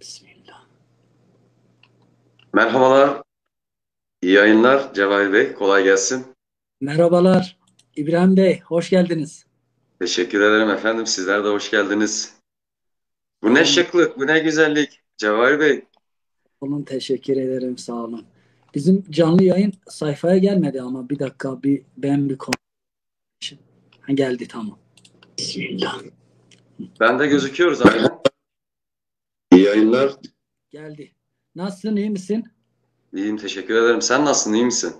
Bismillah. Merhabalar, iyi yayınlar Cevahir Bey, kolay gelsin. Merhabalar İbrahim Bey, hoş geldiniz. Teşekkür ederim efendim, sizler de hoş geldiniz. Bu ne şıklık, bu ne güzellik Cevahir Bey. Onun teşekkür ederim, sağ olun. Bizim canlı yayın sayfaya gelmedi ama bir dakika bir ben bir konu ha, geldi tamam. Bismillah. Ben de gözüküyoruz aynen. İyi yayınlar. Geldi. Nasılsın, iyi misin? İyiyim, teşekkür ederim. Sen nasılsın, iyi misin?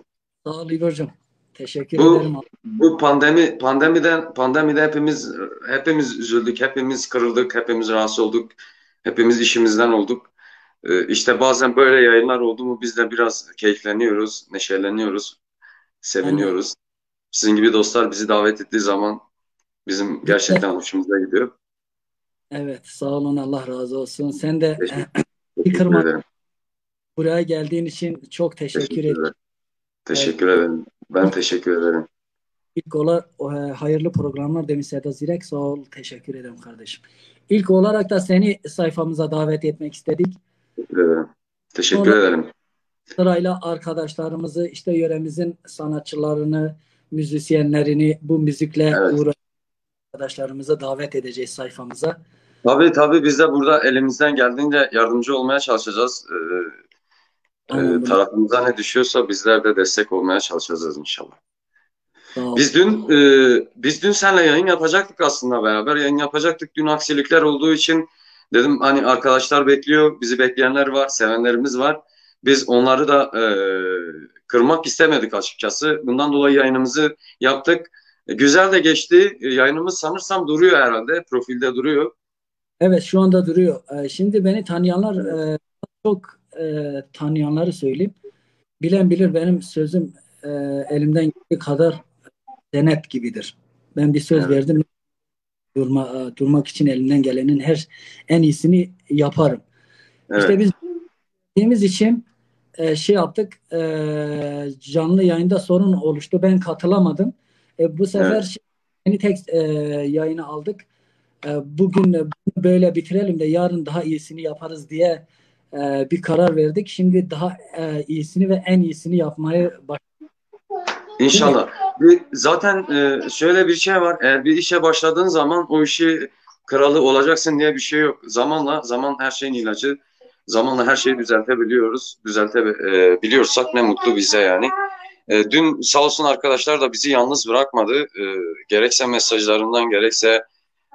Sağ ol İbrahim. Teşekkür Bu- ederim. Bu pandemi, pandemiden, pandemide hepimiz, hepimiz üzüldük, hepimiz kırıldık, hepimiz rahatsız olduk, hepimiz işimizden olduk. Ee, İşte bazen böyle yayınlar oldu mu biz de biraz keyifleniyoruz, neşeleniyoruz, seviniyoruz. Sizin gibi dostlar bizi davet ettiği zaman bizim gerçekten hoşumuza gidiyor. Evet, sağ olun Allah razı olsun. Sen de eh, kırma- buraya geldiğin için çok teşekkür Teşekkür ederim. ederim. Teşekkür ederim. Ben teşekkür ederim. İlk olarak e, hayırlı programlar demiş Seda Zirek. Sağ ol. Teşekkür ederim kardeşim. İlk olarak da seni sayfamıza davet etmek istedik. Teşekkür ederim. Teşekkür Sonra- ederim. Sırayla arkadaşlarımızı, işte yöremizin sanatçılarını, müzisyenlerini bu müzikle Evet. uğraşan arkadaşlarımızı davet edeceğiz sayfamıza. Tabii tabii biz de burada elimizden geldiğince yardımcı olmaya çalışacağız. Ee, e, tarafımıza ne düşüyorsa bizler de destek olmaya çalışacağız inşallah. Biz dün e, biz dün seninle yayın yapacaktık aslında beraber yayın yapacaktık. Dün aksilikler olduğu için dedim hani arkadaşlar bekliyor, bizi bekleyenler var, sevenlerimiz var. Biz onları da e, kırmak istemedik açıkçası. Bundan dolayı yayınımızı yaptık. E, güzel de geçti. E, yayınımız sanırsam duruyor herhalde. Profilde duruyor. Evet şu anda duruyor. Ee, Şimdi beni tanıyanlar e, çok e, tanıyanları söyleyeyim. Bilen bilir benim sözüm e, elimden geldiği kadar senet gibidir. Ben bir söz Evet. verdim. Durma, durmak için elimden gelenin her en iyisini yaparım. Evet. İşte biz dediğimiz için e, şey yaptık. e, canlı yayında sorun oluştu. Ben katılamadım. E, bu sefer Evet. şey- yeni tek e, yayını aldık. E, bugün böyle bitirelim de yarın daha iyisini yaparız diye e, bir karar verdik. Şimdi daha e, iyisini ve en iyisini yapmayı baş- İnşallah. Bir- Zaten e, şöyle bir şey var. Eğer bir işe başladığın zaman o işi kralı olacaksın diye bir şey yok. Zamanla, zaman her şeyin ilacı. Zamanla her şeyi düzeltebiliyoruz. Düzeltebiliyorsak ne mutlu bize yani. E, dün sağ olsun arkadaşlar da bizi yalnız bırakmadı. E, gerekse mesajlarından, gerekse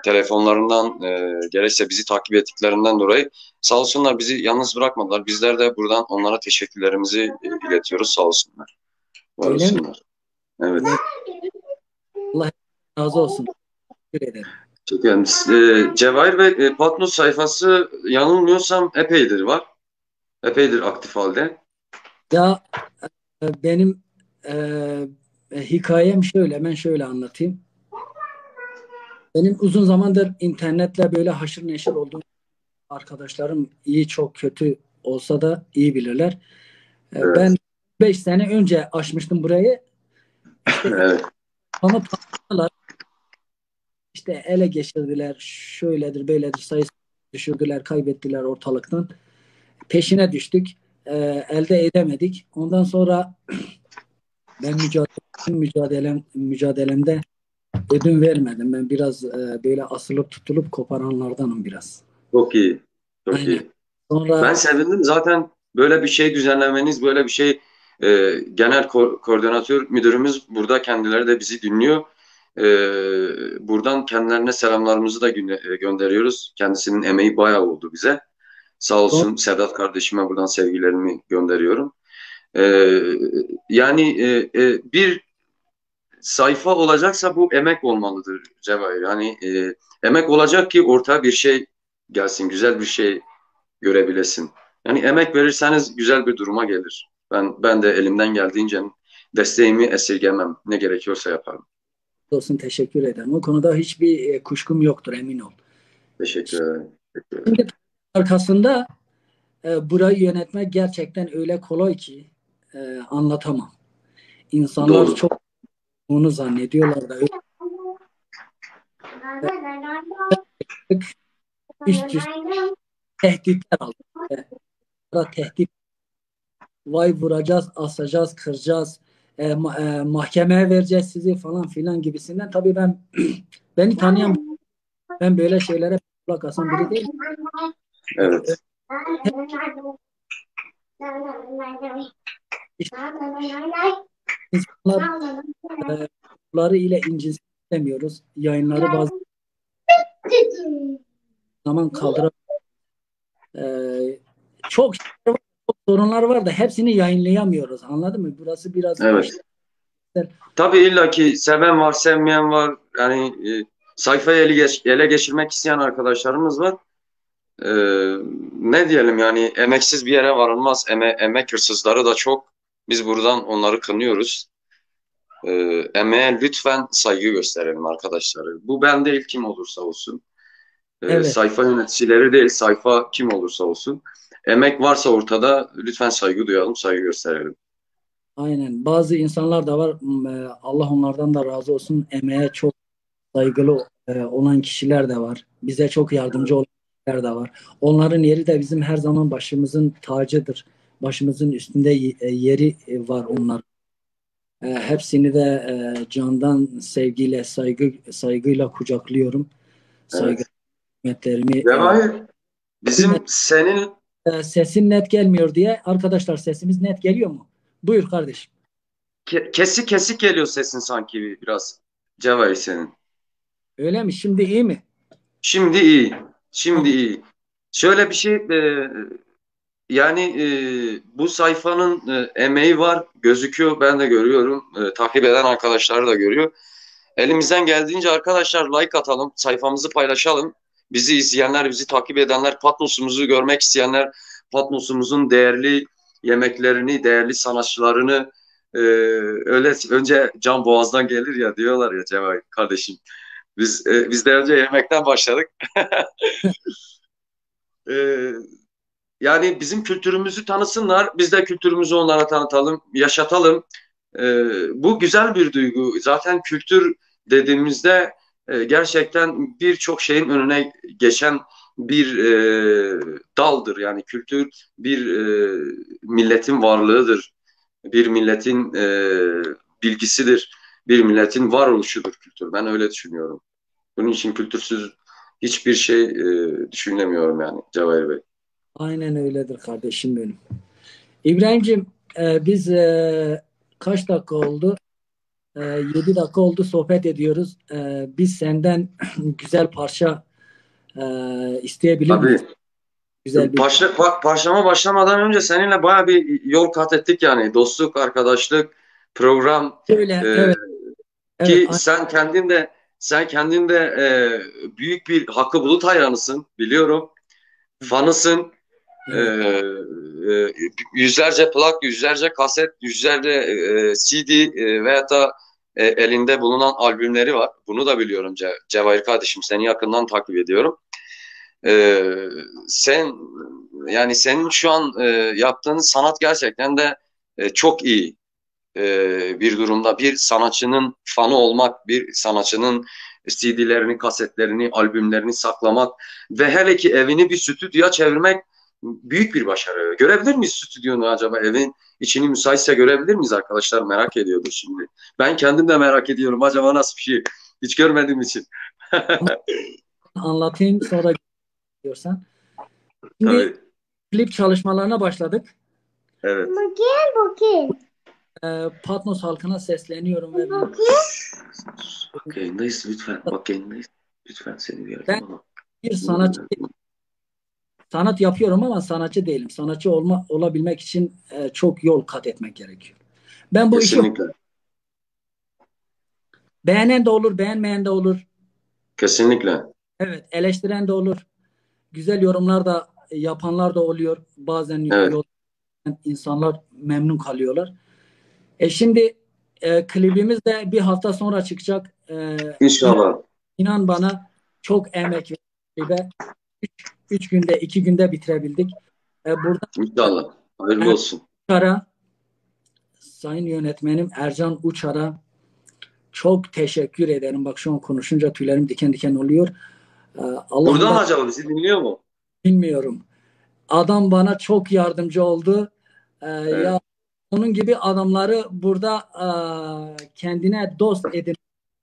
telefonlarından, e, gerekse bizi takip ettiklerinden dolayı sağ olsunlar bizi yalnız bırakmadılar. Bizler de buradan onlara teşekkürlerimizi e, iletiyoruz. Sağ olsunlar. Var Öyle mi? olsunlar. Evet. razı olsun. Teşekkür ederim. Önemli. Ee, Cevahir Bey, e, Patnos sayfası yanılmıyorsam epeydir var. Epeydir aktif halde. Ya e, benim e, e, hikayem şöyle, ben şöyle anlatayım. Benim uzun zamandır internetle böyle haşır neşir olduğum arkadaşlarım iyi çok kötü olsa da iyi bilirler. E, Evet. Ben 5 sene önce açmıştım burayı. Evet. Bana patladılar. İşte ele geçirdiler. Şöyledir, böyledir. Sayısı düşürdüler, kaybettiler ortalıktan. Peşine düştük. Ee, elde edemedik. Ondan sonra ben mücadele, mücadelem, mücadelemde ödün vermedim. Ben biraz e, böyle asılıp tutulup koparanlardanım biraz. Çok iyi. Çok Aynen. iyi. Sonra Ben sevindim zaten böyle bir şey düzenlemeniz, böyle bir şey e, genel ko- koordinatör müdürümüz burada kendileri de bizi dinliyor. E, buradan kendilerine selamlarımızı da gö- e, gönderiyoruz. Kendisinin emeği bayağı oldu bize. Sağ olsun Sedat kardeşime buradan sevgilerimi gönderiyorum. E, yani e, e, bir sayfa olacaksa bu emek olmalıdır Cevahir. Yani e, emek olacak ki ortaya bir şey gelsin, güzel bir şey görebilesin. Yani emek verirseniz güzel bir duruma gelir. Ben ben de elimden geldiğince desteğimi esirgemem. Ne gerekiyorsa yaparım. olsun teşekkür ederim. O konuda hiçbir e, kuşkum yoktur emin ol. Teşekkür ederim. Şimdi arkasında e, burayı yönetmek gerçekten öyle kolay ki e, anlatamam. İnsanlar Doğru. çok bunu zannediyorlar da tehditler aldık. E, tehdit vay vuracağız, asacağız, kıracağız, e, ma- e, mahkemeye vereceğiz sizi falan filan gibisinden. Tabii ben beni tanıyan ben böyle şeylere kulak asan biri değil. Evet. İnsanlar e, ile incinsin istemiyoruz. Yayınları bazı zaman kaldıra e, çok var, çok sorunlar var da hepsini yayınlayamıyoruz. Anladın mı? Burası biraz Evet. Tabii illaki seven var, sevmeyen var. Yani e, sayfayı ele, geç- ele geçirmek isteyen arkadaşlarımız var. E, ne diyelim yani emeksiz bir yere varılmaz. Eme, emek hırsızları da çok. Biz buradan onları kınıyoruz. E, emeğe lütfen saygı gösterelim arkadaşlar. Bu ben değil kim olursa olsun. E, Evet. sayfa yöneticileri değil, sayfa kim olursa olsun. Emek varsa ortada lütfen saygı duyalım, saygı gösterelim. Aynen. Bazı insanlar da var. e, Allah onlardan da razı olsun. Emeğe çok saygılı e, olan kişiler de var. Bize çok yardımcı olan kişiler de var. Onların yeri de bizim her zaman başımızın tacıdır. Başımızın üstünde e, yeri e, var onlar. E, Hepsini de candan sevgiyle, saygı saygıyla kucaklıyorum. Saygı hürmetlerimi. Cevahir, bizim senin Sesin net gelmiyor diye. Arkadaşlar sesimiz net geliyor mu? Buyur kardeşim. Ke- kesik kesik geliyor sesin sanki biraz. Cevahir senin. Öyle mi? Şimdi iyi mi? Şimdi iyi. Şimdi iyi. Şöyle bir şey e, yani e, bu sayfanın e, emeği var. Gözüküyor. Ben de görüyorum. E, takip eden arkadaşlar da görüyor. Elimizden geldiğince arkadaşlar like atalım. Sayfamızı paylaşalım. Bizi izleyenler, bizi takip edenler, Patmos'umuzu görmek isteyenler, Patmos'umuzun değerli yemeklerini, değerli sanatçılarını e, öyle önce can boğazdan gelir ya diyorlar ya Cevahir kardeşim. Biz e, biz de önce yemekten başladık. E, yani bizim kültürümüzü tanısınlar, biz de kültürümüzü onlara tanıtalım, yaşatalım. E, bu güzel bir duygu. Zaten kültür dediğimizde e, gerçekten birçok şeyin önüne geçen bir e, daldır. Yani kültür bir e, milletin varlığıdır. Bir milletin e, bilgisidir. Bir milletin varoluşudur kültür. Ben öyle düşünüyorum. Bunun için kültürsüz hiçbir şey e, düşünemiyorum yani Cevahir Bey. Aynen öyledir kardeşim benim. İbrahim'cim e, biz e, kaç dakika oldu? E, 7 dakika oldu sohbet ediyoruz. E, biz senden güzel parça e, isteyebilir miyiz? Güzel bir Başla, pa- parçama başlamadan önce seninle baya bir yol kat ettik yani. Dostluk, arkadaşlık, program şöyle e, evet ki evet sen kendin de sen kendin de e, büyük bir Hakkı Bulut hayranısın biliyorum. Fanısın. E, e, yüzlerce plak, yüzlerce kaset, yüzlerce e, CD e, veya da e, elinde bulunan albümleri var. Bunu da biliyorum Ce- Cevahir kardeşim. Seni yakından takip ediyorum. Ee, sen yani senin şu an e, yaptığın sanat gerçekten de e, çok iyi e, bir durumda. Bir sanatçının fanı olmak, bir sanatçının CD'lerini, kasetlerini, albümlerini saklamak ve hele ki evini bir stüdyoya çevirmek büyük bir başarı. Görebilir miyiz stüdyonu acaba? Evin içini müsaitse görebilir miyiz arkadaşlar? Merak ediyordur şimdi. Ben kendim de merak ediyorum. Acaba nasıl bir şey? Hiç görmediğim için. anlatayım sonra diyorsan. Şimdi Tabii. klip çalışmalarına başladık. Evet. Bakayım bakayım. E, Patmos halkına sesleniyorum ve Bakayım. Bak yayındayız lütfen. Bak yayındayız. Lütfen seni bir Ben- bir sanatçı sanat yapıyorum ama sanatçı değilim. Sanatçı olma olabilmek için e, çok yol kat etmek gerekiyor. Ben bu işi Kesinlikle. beğenen de olur, beğenmeyen de olur. Kesinlikle. Evet, eleştiren de olur. Güzel yorumlar da yapanlar da oluyor. Bazen Evet. insanlar memnun kalıyorlar. E şimdi e, klibimiz de bir hafta sonra çıkacak. E, İnşallah. inan bana çok emek ve. Üç, günde, iki günde bitirebildik. E, burada İnşallah. Hayırlı Evet. olsun. Uçar'a, Sayın Yönetmenim Ercan Uçar'a çok teşekkür ederim. Bak şu an konuşunca tüylerim diken diken oluyor. Ee, Allah Burada mı ondan acaba bizi dinliyor mu? bilmiyorum. adam bana çok yardımcı oldu. Ee, Evet. Ya onun gibi adamları burada e, kendine dost edinmek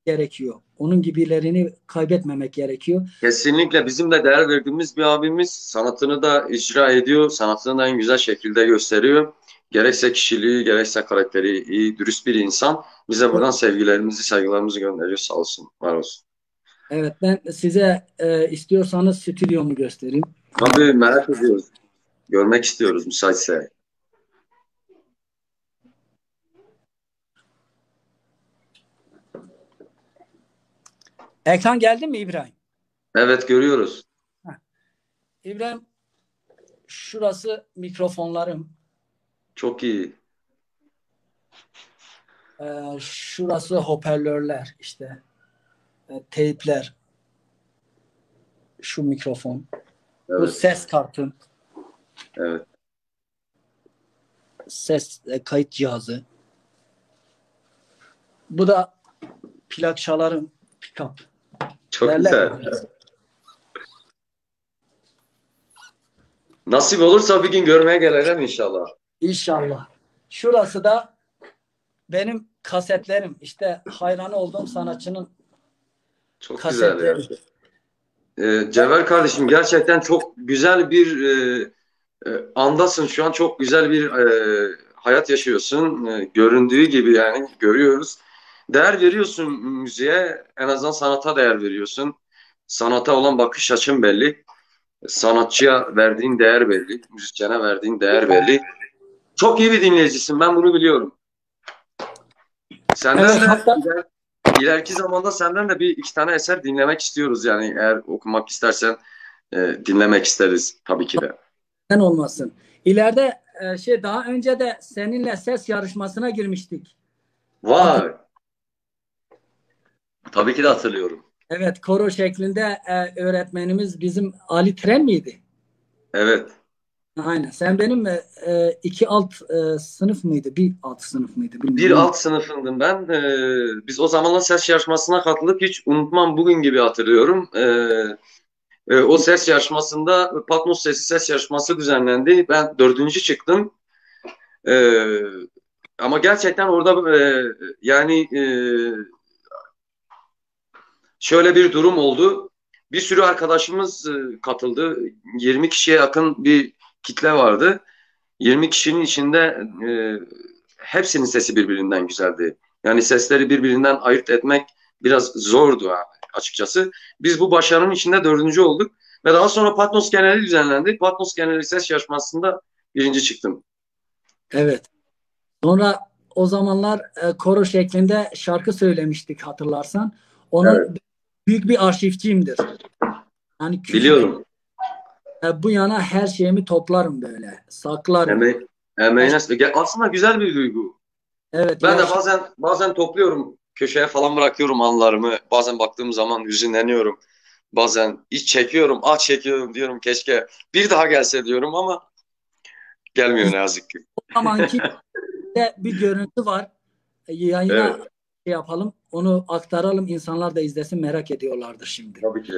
gerekiyor. Onun gibilerini kaybetmemek gerekiyor. Kesinlikle bizim de değer verdiğimiz bir abimiz sanatını da icra ediyor, sanatını da en güzel şekilde gösteriyor. Gerekse kişiliği, gerekse karakteri iyi, dürüst bir insan. Bize buradan sevgilerimizi, saygılarımızı gönderiyor. Sağ olsun, var olsun. Evet ben size e, istiyorsanız stüdyomu göstereyim. Tabii merak ediyoruz. Görmek istiyoruz müsaitse. Ekran geldi mi İbrahim? Evet görüyoruz. İbrahim şurası mikrofonlarım. Çok iyi. Ee, şurası hoparlörler işte. E, teypler. Şu mikrofon. Bu Evet, ses kartım. evet. Ses e, kayıt cihazı. Bu da plak çalarım. Pickup. Çok Derler. güzel. Nasip olursa bir gün görmeye gelelim inşallah. İnşallah. Şurası da benim kasetlerim. İşte hayranı olduğum sanatçının Çok güzel ya. kasetleri. Ee, Cevher kardeşim gerçekten çok güzel bir e, e, andasın şu an çok güzel bir e, hayat yaşıyorsun. E, göründüğü gibi yani görüyoruz. Değer veriyorsun müziğe en azından sanata değer veriyorsun. Sanata olan bakış açın belli. Sanatçıya verdiğin değer belli. Müzisyene verdiğin değer belli. Çok iyi bir dinleyicisin ben bunu biliyorum. Senden Evet, hatta- iler- ileriki zamanda senden de bir iki tane eser dinlemek istiyoruz yani eğer okumak istersen e, dinlemek isteriz tabii ki de. Sen olmasın. İleride e, şey daha önce de seninle ses yarışmasına girmiştik. Vay. Tabii ki de hatırlıyorum. Evet, koro şeklinde e, öğretmenimiz bizim Ali Tren miydi? Evet. Aynen. Sen benim e, e, iki alt e, sınıf mıydı? Bir alt sınıf mıydı? Bir Bilmiyorum. alt sınıfındım ben. Ee, biz o zamanlar ses yarışmasına katılıp hiç unutmam bugün gibi hatırlıyorum. Ee, e, o ses yarışmasında Patmos Sesi ses yarışması düzenlendi. Ben dördüncü çıktım. Ee, ama gerçekten orada e, yani e, şöyle bir durum oldu. Bir sürü arkadaşımız e, katıldı. 20 kişiye yakın bir kitle vardı. 20 kişinin içinde e, hepsinin sesi birbirinden güzeldi. Yani sesleri birbirinden ayırt etmek biraz zordu açıkçası. Biz bu başarının içinde dördüncü olduk. Ve daha sonra Patmos Geneli düzenlendi. Patmos Geneli ses yarışmasında birinci çıktım. Evet. Sonra o zamanlar e, koro şeklinde şarkı söylemiştik hatırlarsan. Onun Evet. Büyük bir arşivciyimdir. Yani küçük- Biliyorum. e, bu yana her şeyimi toplarım böyle. Saklarım. Emeği, emeğine Aslında güzel bir duygu. Evet. Ben de bazen bazen topluyorum. Köşeye falan bırakıyorum anılarımı. Bazen baktığım zaman hüzünleniyorum. Bazen iç çekiyorum, ah çekiyorum diyorum keşke bir daha gelse diyorum ama gelmiyor ne yazık ki. o zamanki de bir görüntü var. E, Yayına Evet. Şey yapalım. Onu aktaralım. İnsanlar da izlesin merak ediyorlardır şimdi. Tabii ki.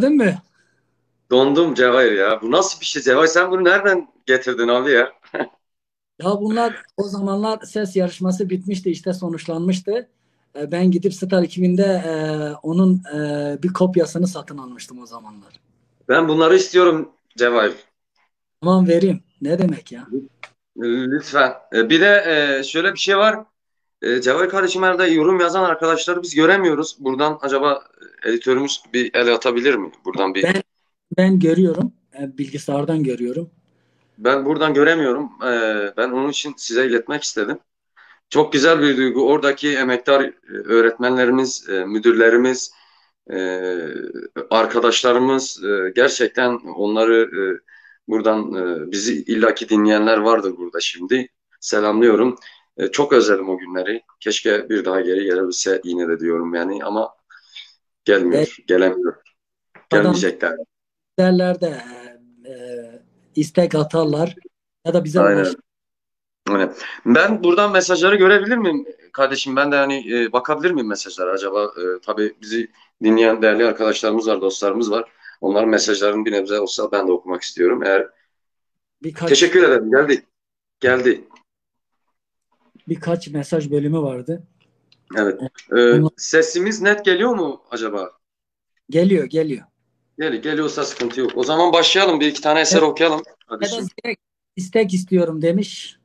Gördün mü? Dondum Cevahir ya. Bu nasıl bir şey Cevahir? Sen bunu nereden getirdin abi ya? Ya bunlar o zamanlar ses yarışması bitmişti işte sonuçlanmıştı. E, Ben gidip Star 2000'de e, onun e, bir kopyasını satın almıştım o zamanlar. Ben bunları istiyorum Cevahir. Tamam vereyim. Ne demek ya? Lütfen. E, Bir de e, şöyle bir şey var. E, Cevahir kardeşim herhalde yorum yazan arkadaşları biz göremiyoruz. Buradan acaba editörümüz bir el atabilir mi? Buradan bir Ben ben görüyorum. E, Bilgisayardan görüyorum. ben buradan göremiyorum. E, Ben onun için size iletmek istedim. Çok güzel bir duygu. Oradaki emektar e, öğretmenlerimiz, e, müdürlerimiz, e, arkadaşlarımız e, gerçekten onları e, buradan e, bizi illaki dinleyenler vardır burada şimdi. Selamlıyorum. E, Çok özledim o günleri. Keşke bir daha geri gelebilse yine de diyorum yani ama gelmiyor, gelemiyor. Adam Gelmeyecekler. derler de e, istek atarlar ya da bize Aynen. Aynen. Ben buradan mesajları görebilir miyim kardeşim? Ben de hani e, bakabilir miyim mesajlara acaba? E, tabii bizi dinleyen değerli arkadaşlarımız var, dostlarımız var. Onların mesajlarını bir nebze olsa ben de okumak istiyorum. Eğer birkaç teşekkür ederim. Geldi. Geldi. Birkaç mesaj bölümü vardı. Evet. E, sesimiz net geliyor mu acaba? Geliyor, geliyor. Gel, geliyorsa sıkıntı yok. O zaman başlayalım. Bir iki tane eser okuyalım Ya da kardeşim. istek, istek istiyorum demiş.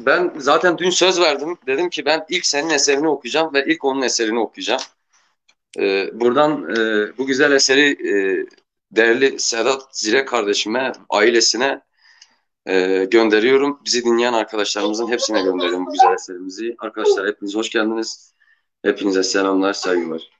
Ben zaten dün söz verdim. Dedim ki ben ilk senin eserini okuyacağım ve ilk onun eserini okuyacağım. Ee, buradan e, bu güzel eseri e, değerli Sedat Zire kardeşime, ailesine e, gönderiyorum. Bizi dinleyen arkadaşlarımızın hepsine gönderiyorum bu güzel eserimizi. Arkadaşlar hepiniz hoş geldiniz. Hepinize selamlar, saygılar.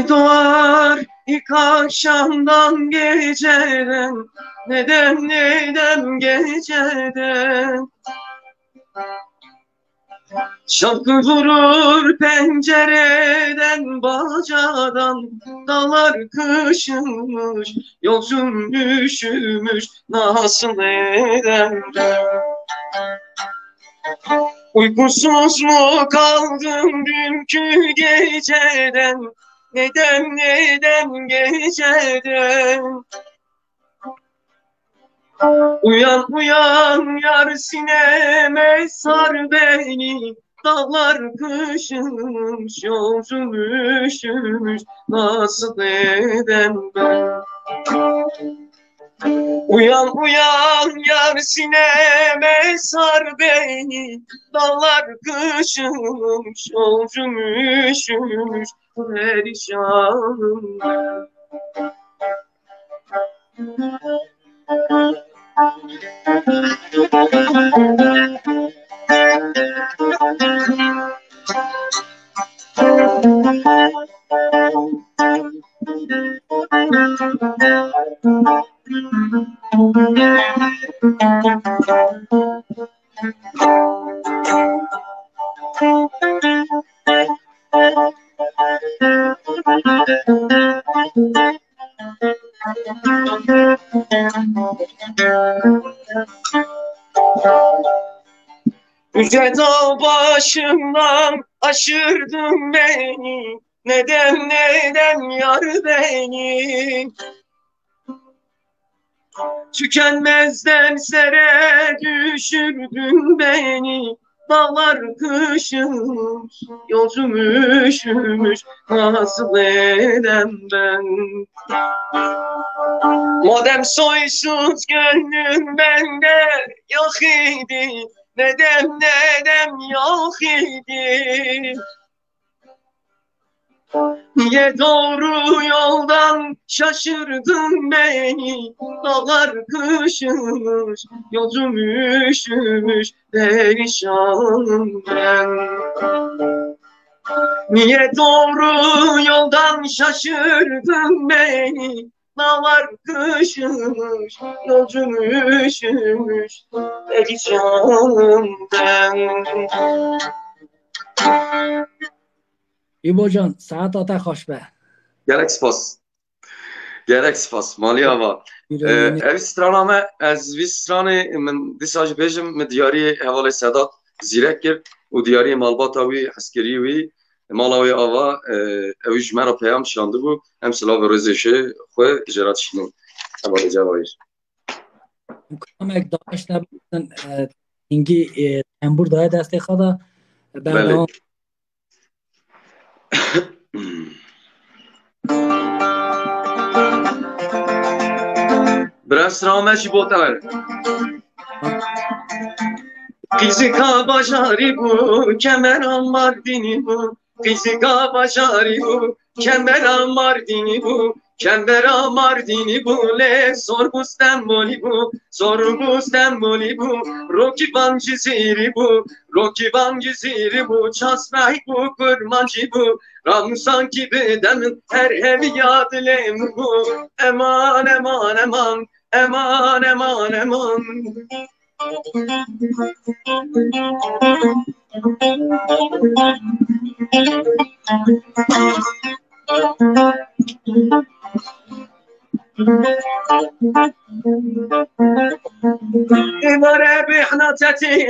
Ay doğar ilk akşamdan geceden. Neden neden geceden? Şarkı vurur pencereden bacadan Dağlar kışınmış Yolcum üşümüş Nasıl eder Uykusuz mu kaldım dünkü geceden Neden neden geceden Uyan uyan yar sineme sar beni. Dağlar kışınmış yolcum üşümüş. Nasıl eden ben? Uyan uyan yar sineme sar beni. Dağlar kışınmış yolcum üşümüş Perişanım ben Yüce dağ başından aşırdın beni. Neden neden yar beni? Tükenmezden sere düşürdün beni Dağlar kışmış, yolcum üşümüş Nasıl edem ben? Madem soysuz gönlüm bende yok idi. Nedem nedem yok idi Niye doğru yoldan şaşırdın beni? Dağlar kışmış, yolcum üşümüş Perişanım ben. Niye doğru yoldan şaşırdın beni? Dağlar kışmış, yolcum üşümüş Perişanım ben İbocan, saat ata hoş be. Gerek spas. Gerek spas. Mali ava. Yüreğini Ev strana me ez vi stranê min dîsa ji bêjim min diyariyê hevalê Sedat zîrek kir û diyariyê malbata wî hezkirî wî mala wê ava ew ji me re peyam şandibû em silav rêzê şê xwe ji re tişînin. Hevalê cevayir. kamek daş nebin ingi tembur daya destê xwe da ben Belê. devam Biraz strana me jî bo te ver. Fizika bacarı bu, kemer Mardini bu. Fizika bacarı bu, kemer Mardini bu. Kemer Mardini bu, le zor bu bu. Zor bu stemboli bu, roki van ciziri bu. Roki van ciziri bu, çasmay bu, kurmancı bu. Ramsan gibi demin her hevi yadlem bu. Eman eman eman, eman eman eman. إمارة بحناتتي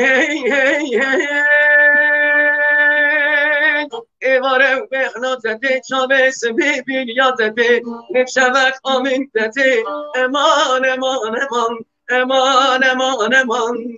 إمارة بحناتتي شابس ببنياتتي نفشبك آمنتتي امان امان امان امان امان امان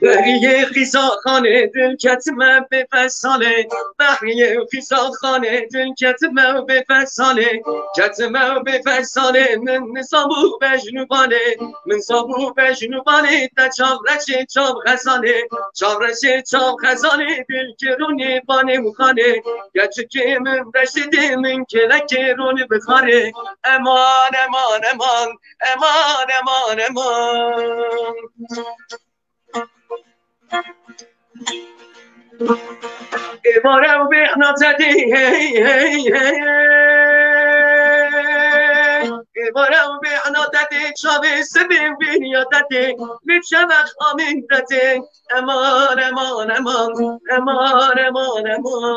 بهریه خیزا خانه دل کتمه به فساله بهریه خیزا خانه دل کتمه به فساله کتمه به فساله من نصابو بجنوبانه. من صابو بجنوبانه تا چاو رچه چاو خزانه. چاو رچه چاو خزانه دل کرونی بانه مخانه. گچه که من رشده من کلک رونی بخاره امان امان امان. امان امان امان. عبارم بغنا زده هی هی هی عبارم بغنا دده چاوه سبه بینیا دده لچه وقت آمین دده امان امان امان. امان امان امان.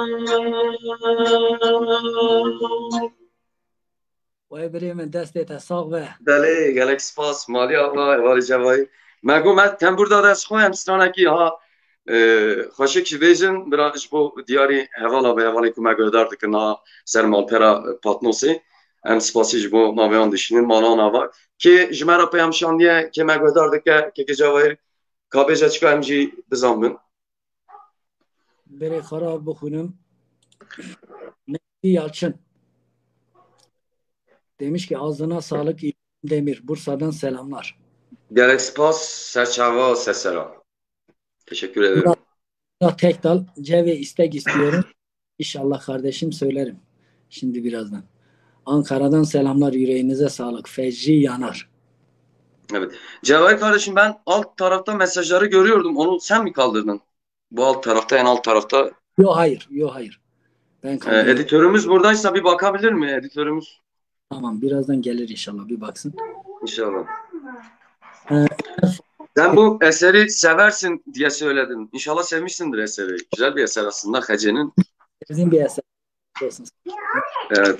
وای بریم دست تا دلی بله، گلک پاس. مالی آقا عبار جوایی. Cevayı. Mego me tembur da dest xoyam stranekî ha xweşik ji bêjin bira ji bo diyarî hevala ve hevalê ku me guhdar dikin ha ser malpera Patnosê. Em spasî ji bo naveyan dişînin malan ava. Kê ji me re peyam şandiye kê me guhdar dike kêkê cevayir kabêje çika em jî bizanbin. berê xera Yalçın demiş ki ağzına sağlık İlhan Demir Bursa'dan selamlar. Gelek spas, serçava, sesera. Teşekkür ederim. Murat Tekdal cevi istek istiyorum. İnşallah kardeşim söylerim. Şimdi birazdan. Ankara'dan selamlar yüreğinize sağlık. Fecri Yanar. Cevahir kardeşim ben alt tarafta mesajları görüyordum. Onu sen mi kaldırdın? Bu alt tarafta, en alt tarafta. Yo hayır, yo hayır. Ben Ee, editörümüz buradaysa bir bakabilir mi editörümüz? Tamam birazdan gelir inşallah bir baksın. İnşallah. Sen bu eseri seversin diye söyledin. İnşallah sevmişsindir eseri. Güzel bir eser aslında Hece'nin. Bizim bir eser. Evet.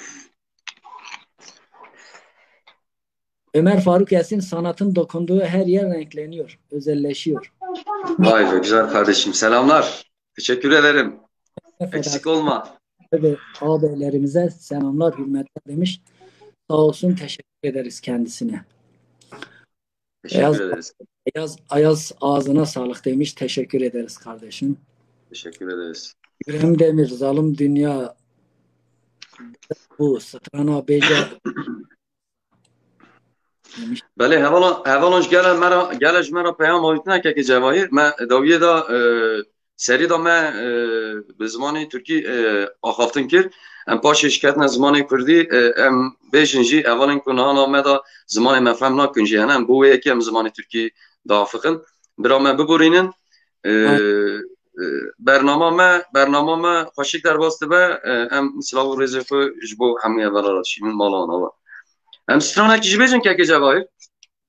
Ömer Faruk Yasin sanatın dokunduğu her yer renkleniyor, özelleşiyor. Vay be güzel kardeşim. Selamlar. Teşekkür ederim. Eksik olma. Ve ağabeylerimize selamlar, hürmetler demiş. Sağ olsun teşekkür ederiz kendisine. Teşekkür Beyaz- ederiz. Ayaz, Ayaz ağzına sağlık demiş. Teşekkür ederiz kardeşim. Teşekkür ederiz. İbrahim Demir, zalim dünya bu strana beca demiş. بله هوالا هوالانش گله مرا گلش مرا پیام آویت نکه که جواهر من داویه دا اه، سری دا من اه، به زمان ترکی آخافتن کرد ام پاشش کردن زمان کردی ام بیشنجی اولین کن هانا ما دا زمان مفهم نکنجی هنم بو یکی ام زمان ترکی دا فقن برا من ببورینن برنامه ما برنامه ما خوشک در واسطه به اه، ام سلاو رزقو جبو همه اولارات شیمون مالان ها ام سترانه کی جبیجن که که جواهر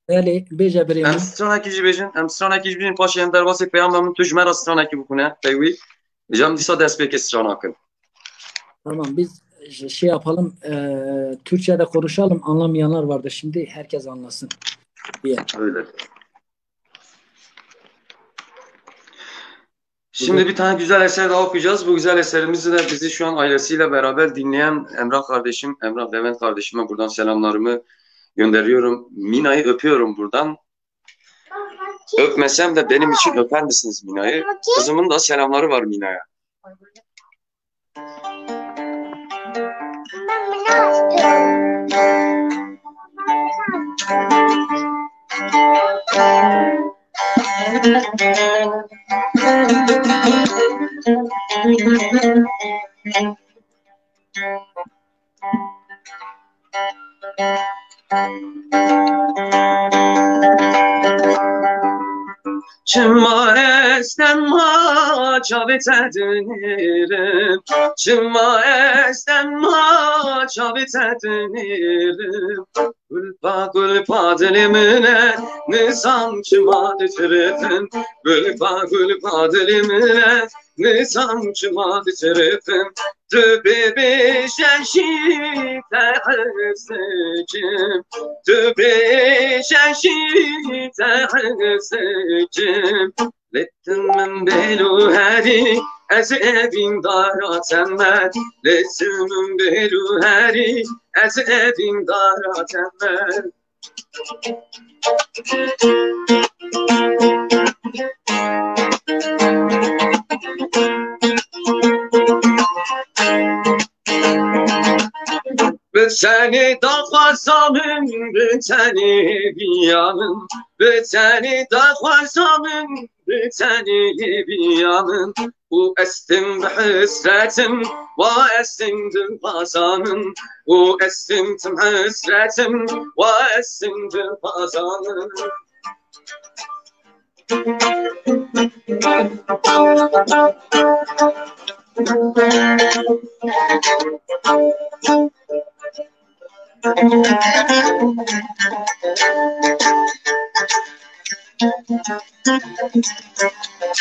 Bəli, beca ام birimiz. سترانه کی جبیجن ام سترانه کی جبیجن پاشی ام در واسطه پیام تو جمعه را سترانه کی بکنه پیوی جام دیسا دست به که سترانه کن Tamam biz ş- şey yapalım. eee Türkçe'de konuşalım. Anlamayanlar vardır şimdi. Herkes anlasın diye. Öyle. Şimdi bir tane güzel eser daha okuyacağız. Bu güzel eserimizi de bizi şu an ailesiyle beraber dinleyen Emrah kardeşim, Emrah Levent kardeşime buradan selamlarımı gönderiyorum. Mina'yı öpüyorum buradan. Öpmesem de benim için öper misiniz Mina'yı? Kızımın da selamları var Mina'ya. Çıma esten ma çavite dönerim. Çıma esten ma çavite dönerim Gülpa gülpa dilimine Nizam çıma ditirim Gülpa gülpa dilimine Nizam çıma ditirim Tübi bir şeşi tehsicim Tübi şeşi tehsicim Lettin min belu heri Ez evin dara temel Lettin min belu heri. Ez evin dara temel Ve seni dağlarsamın bir seni bir yanın Ve seni dağlarsamın bir seni bir yanın Bu estim hasretim Ve estimdir fazanın Bu estimtim hasretim Ve estimdir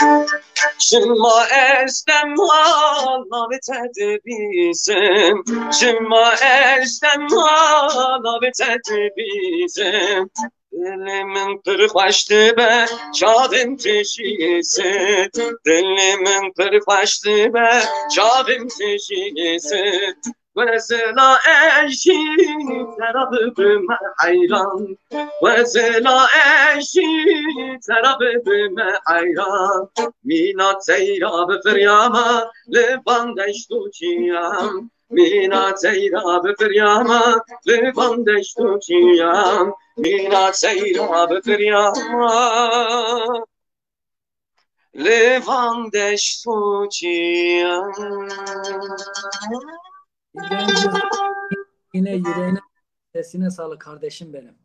fazanın Şımma estem hala bitedi bizim. Şımma estem hala bitedi bizim. Dilimin kırbaçtı be çavim teşhisi Dilimin kırbaçtı be çavim teşhisi Mesela eşi terabıbıma hayran. Mesela eşi terabıbıma hayran. Mina teyra befryama levan deştu çiyam. Mina teyra befryama levan deştu çiyam. Mina teyra befryama levan deştu çiyam Yine yüreğine sesine sağlık kardeşim benim.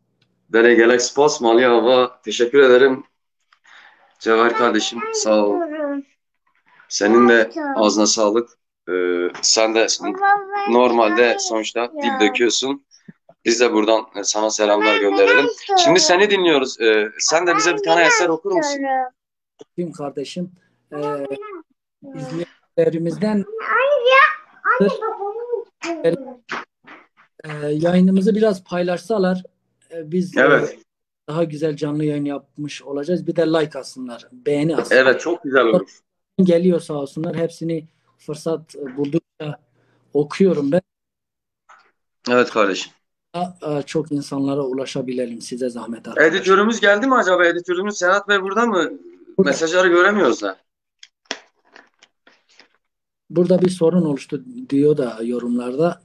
Bere Galaxy Post Mali Hava teşekkür ederim. Cevher kardeşim sağ ol. Senin de ağzına sağlık. Ee, sen de normalde sonuçta dil döküyorsun. Biz de buradan sana selamlar gönderelim. Şimdi seni dinliyoruz. Ee, sen de bize bir tane eser okur musun? Tüm kardeşim. Ee, izleyicilerimizden e, yayınımızı biraz paylaşsalar e, biz Evet. e, daha güzel canlı yayın yapmış olacağız. Bir de like atsınlar, beğeni atsınlar. Evet çok güzel olur. Geliyor sağ olsunlar. Hepsini fırsat e, buldukça okuyorum ben. Evet kardeşim. Çok insanlara ulaşabilelim. Size zahmet arkadaşlar. Editörümüz geldi mi acaba? Editörümüz Serhat Bey burada mı? Burada. Mesajları göremiyoruz da. Burada bir sorun oluştu diyor da yorumlarda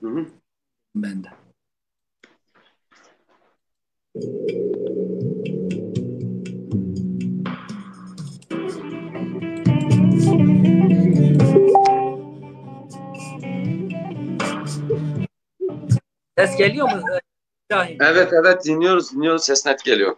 Hı hı. bende. Ses geliyor mu? Evet evet dinliyoruz dinliyoruz ses net geliyor.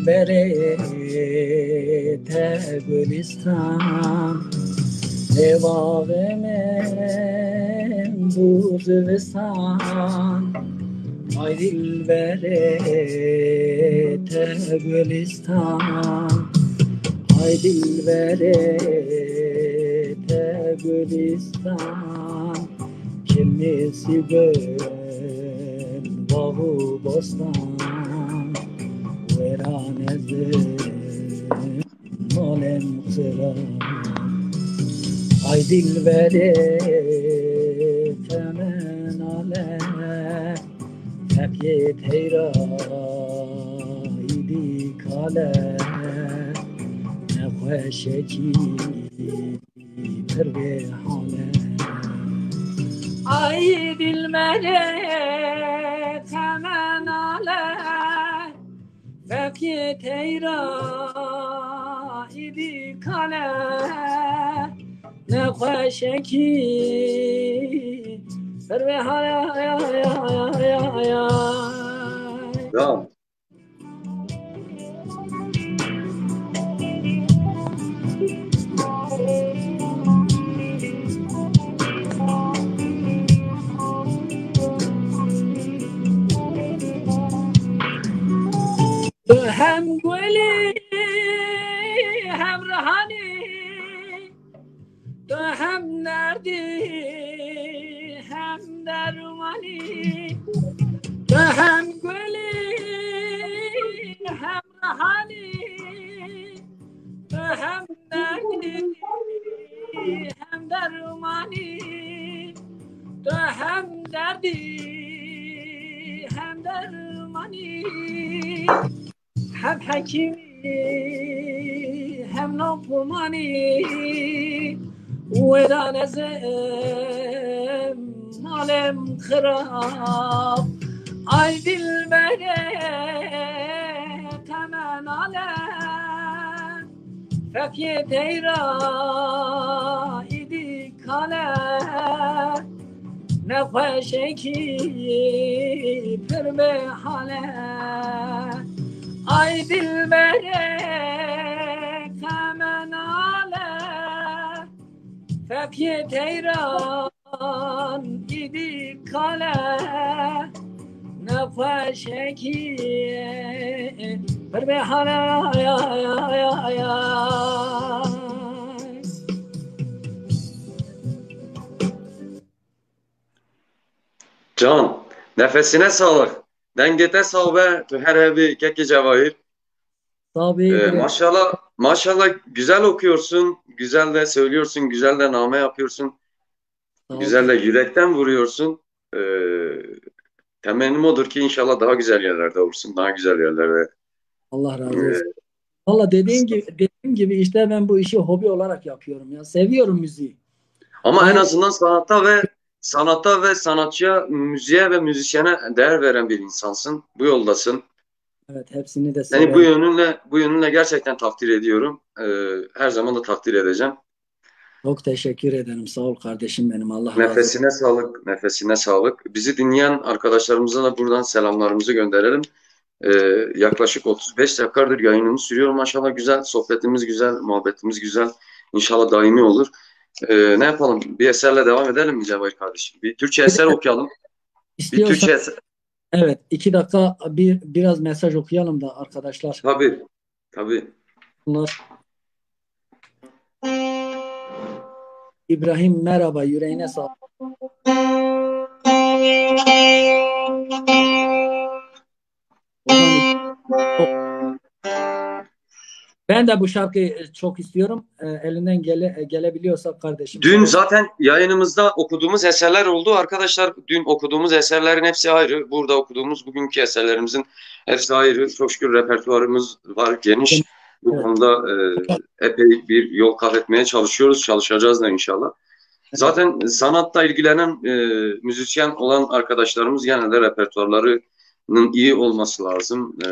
Ay dilbere te gülistan Levaven bu zivistan Ay dilbere te Nexweşeki perve hale ay ay ay ay ay Tamam. هم گلی نردی هم درمانی تو هم گلی هم رهانی تو هم نردی هم درمانی تو هم دردی هم درمانی هم حکیمی هم ناپومانی و دانزم مالم خراب ay dilbere temen alem Fethiye teyra idi kale Nefeşeki pirbe hale Ay dilbere temen Fethiye teyran idi kale Nefeşeki pirbe hale ay ay ay ay ay Can, nefesine sağlık. Dengete sağ ve her evi keki cevahir. Tabii Ee, maşallah, maşallah güzel okuyorsun, güzel de söylüyorsun, güzel de name yapıyorsun, güzel de yürekten vuruyorsun. Ee, temennim odur ki inşallah daha güzel yerlerde olursun, daha güzel yerlerde. Allah razı Ee, olsun. Valla dediğin gibi dediğim gibi işte ben bu işi hobi olarak yapıyorum ya. Seviyorum müziği. ama en Ama- azından sanatta ve sanatta ve sanatçıya, müziğe ve müzisyene değer veren bir insansın. Bu yoldasın. Evet hepsini de Seni bu severim. yönünle bu yönünle gerçekten takdir ediyorum. Ee, her zaman da takdir edeceğim. Çok teşekkür ederim. Sağ ol kardeşim benim. Allah razı olsun. Nefesine sağlık, nefesine sağlık. Bizi dinleyen arkadaşlarımıza da buradan selamlarımızı gönderelim. Ee, yaklaşık 35 dakikadır yayınımız sürüyor maşallah güzel. Sohbetimiz güzel, muhabbetimiz güzel. İnşallah daimi olur. Ee, ne yapalım? Bir eserle devam edelim mi Cevahir kardeşim? Bir Türkçe eser okuyalım. Bir İstiyorsan Türkçe eser. Evet iki dakika bir biraz mesaj okuyalım da arkadaşlar. Tabii. Tabii. Bunlar İbrahim merhaba yüreğine sağlık. Ben de bu şarkıyı çok istiyorum. Ee, Elinden gele, gelebiliyorsa kardeşim. Dün zaten yayınımızda okuduğumuz eserler oldu. Arkadaşlar dün okuduğumuz eserlerin hepsi ayrı. Burada okuduğumuz bugünkü eserlerimizin hepsi ayrı. Çok şükür repertuarımız var geniş. Bu Evet. konuda e, epey bir yol kat etmeye çalışıyoruz. Çalışacağız da inşallah. Zaten sanatla ilgilenen e, müzisyen olan arkadaşlarımız genelde repertuarlarının iyi olması lazım. E,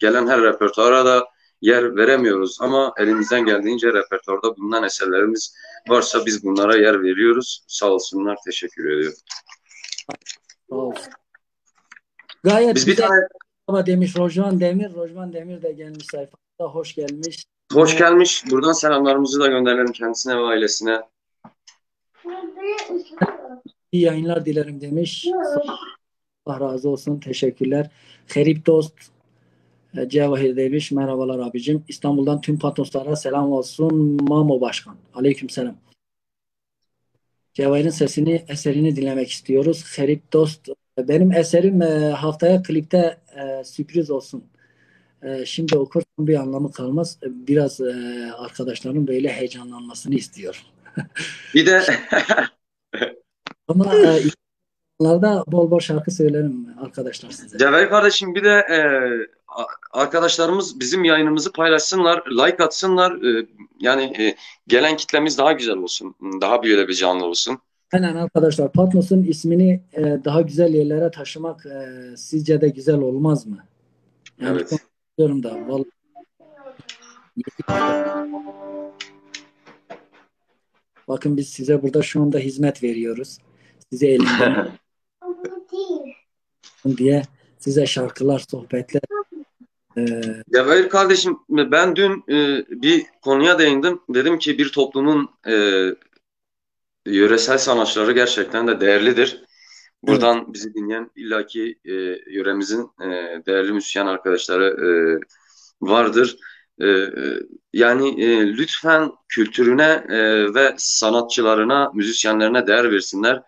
gelen her repertuara da yer veremiyoruz ama elimizden geldiğince repertuarda bulunan eserlerimiz varsa biz bunlara yer veriyoruz. Sağ olsunlar, teşekkür ediyorum. Olsun. Gayet Biz bir tane ama demiş Rojvan Demir. Rojvan Demir de gelmiş sayfada. Hoş gelmiş. hoş gelmiş. Buradan selamlarımızı da gönderelim kendisine ve ailesine. İyi yayınlar dilerim demiş. Allah razı olsun. Teşekkürler. Herip Dost e, Cevahir demiş. Merhabalar abicim. İstanbul'dan tüm patoslara selam olsun. Mamo Başkan. Aleyküm selam. Cevahir'in sesini, eserini dinlemek istiyoruz. Herip Dost. Benim eserim e, haftaya klipte e, sürpriz olsun. Şimdi okursam bir anlamı kalmaz. Biraz arkadaşların böyle heyecanlanmasını istiyorum. Bir de Ama insanlarda bol bol şarkı söylerim arkadaşlar size. Cevher kardeşim bir de arkadaşlarımız bizim yayınımızı paylaşsınlar, like atsınlar. E, yani e, gelen kitlemiz daha güzel olsun, daha böyle bir canlı olsun. Aynen arkadaşlar Patmos'un ismini e, daha güzel yerlere taşımak e, sizce de güzel olmaz mı? Yani Evet. diyorum da vallahi Bakın biz size burada şu anda hizmet veriyoruz. Size elinden diye size şarkılar, sohbetler e, Cevher kardeşim ben dün e, bir konuya değindim. Dedim ki bir toplumun e, yöresel sanatçıları gerçekten de değerlidir. Buradan bizi dinleyen illaki e, yöremizin e, değerli müzisyen arkadaşları e, vardır. E, e, yani e, lütfen kültürüne e, ve sanatçılarına, müzisyenlerine değer versinler.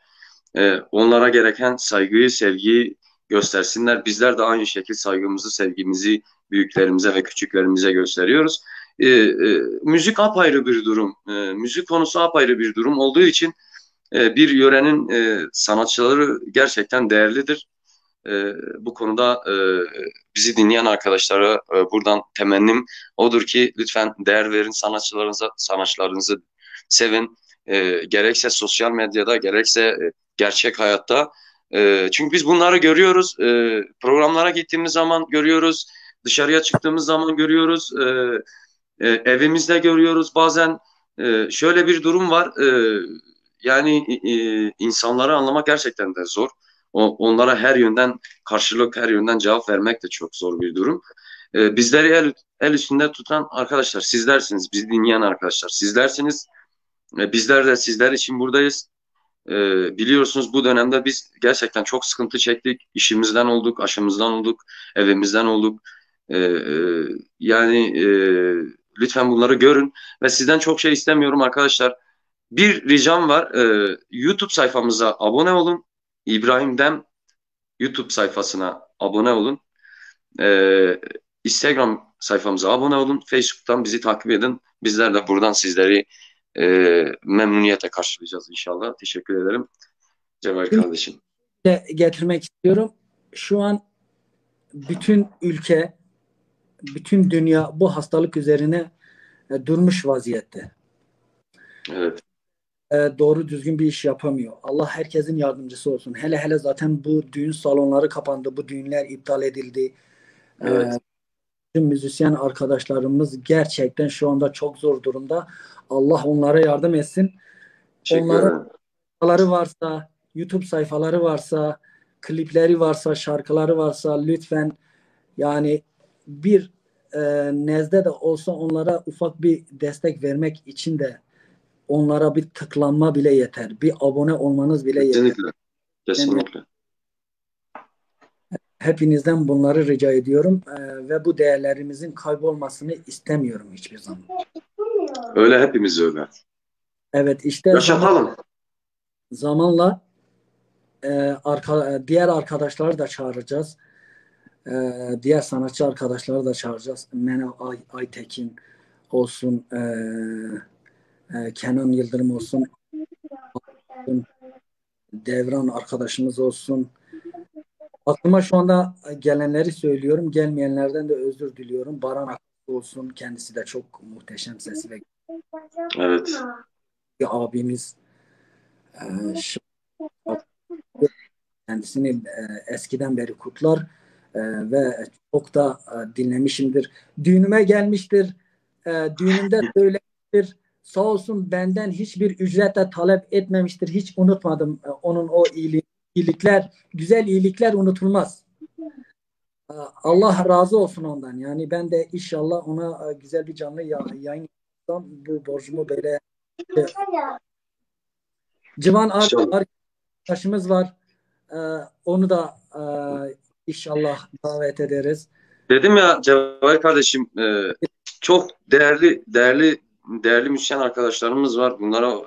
E, onlara gereken saygıyı, sevgiyi göstersinler. Bizler de aynı şekilde saygımızı, sevgimizi büyüklerimize ve küçüklerimize gösteriyoruz. E, e, müzik apayrı bir durum. E, müzik konusu apayrı bir durum olduğu için e, bir yörenin e, sanatçıları gerçekten değerlidir. E, bu konuda e, bizi dinleyen arkadaşlara e, buradan temennim odur ki lütfen değer verin sanatçılarınıza, sanatçılarınızı sevin. E, gerekse sosyal medyada, gerekse e, gerçek hayatta. E, çünkü biz bunları görüyoruz. E, programlara gittiğimiz zaman görüyoruz. Dışarıya çıktığımız zaman görüyoruz. E, e, evimizde görüyoruz. Bazen e, şöyle bir durum var. E, yani e, insanları anlamak gerçekten de zor. O, onlara her yönden karşılık, her yönden cevap vermek de çok zor bir durum. E, bizleri el, el üstünde tutan arkadaşlar sizlersiniz. Bizi dinleyen arkadaşlar sizlersiniz. E, bizler de sizler için buradayız. E, biliyorsunuz bu dönemde biz gerçekten çok sıkıntı çektik. İşimizden olduk, aşımızdan olduk, evimizden olduk. E, e, yani e, lütfen bunları görün ve sizden çok şey istemiyorum arkadaşlar. Bir ricam var. E, YouTube sayfamıza abone olun. İbrahim Dem YouTube sayfasına abone olun. E, Instagram sayfamıza abone olun. Facebook'tan bizi takip edin. Bizler de buradan sizleri e, memnuniyetle karşılayacağız inşallah. Teşekkür ederim. Cevher kardeşim. de getirmek istiyorum. Şu an bütün ülke, bütün dünya bu hastalık üzerine e, durmuş vaziyette. Evet. E, doğru düzgün bir iş yapamıyor. Allah herkesin yardımcısı olsun. Hele hele zaten bu düğün salonları kapandı. Bu düğünler iptal edildi. E, Evet. Tüm müzisyen arkadaşlarımız gerçekten şu anda çok zor durumda. Allah onlara yardım etsin. Ederim. sayfaları varsa, YouTube sayfaları varsa, klipleri varsa, şarkıları varsa lütfen Yani bir e, nezde de olsa onlara ufak bir destek vermek için de onlara bir tıklanma bile yeter. Bir abone olmanız bile yeter. Kesinlikle. Kesinlikle. Hepinizden bunları rica ediyorum e, ve bu değerlerimizin kaybolmasını istemiyorum hiçbir zaman. Öyle hepimiz öyle. Evet işte Yaşatalım. zamanla e, arka, diğer arkadaşları da çağıracağız. E, diğer sanatçı arkadaşları da çağıracağız. Mena Ay, Aytekin olsun, e, e, Kenan Yıldırım olsun, Devran arkadaşımız olsun. Aklıma şu anda gelenleri söylüyorum. Gelmeyenlerden de özür diliyorum. Baran Aklı olsun. Kendisi de çok muhteşem sesi ve Evet. bir abimiz. E, şu- kendisini e, eskiden beri kutlar e, ve çok da e, dinlemişimdir. Düğünüme gelmiştir. E, düğünümde söylemiştir. Sağ olsun benden hiçbir ücret de talep etmemiştir. Hiç unutmadım e, onun o iyiliği, iyilikler, güzel iyilikler unutulmaz. Allah razı olsun ondan. Yani ben de inşallah ona güzel bir canlı ya- yayın yapsam bu borcumu böyle Civan arkadaşımız var. Onu da inşallah davet ederiz. Dedim ya Cevahir kardeşim e, çok değerli değerli değerli müzisyen arkadaşlarımız var. Bunlara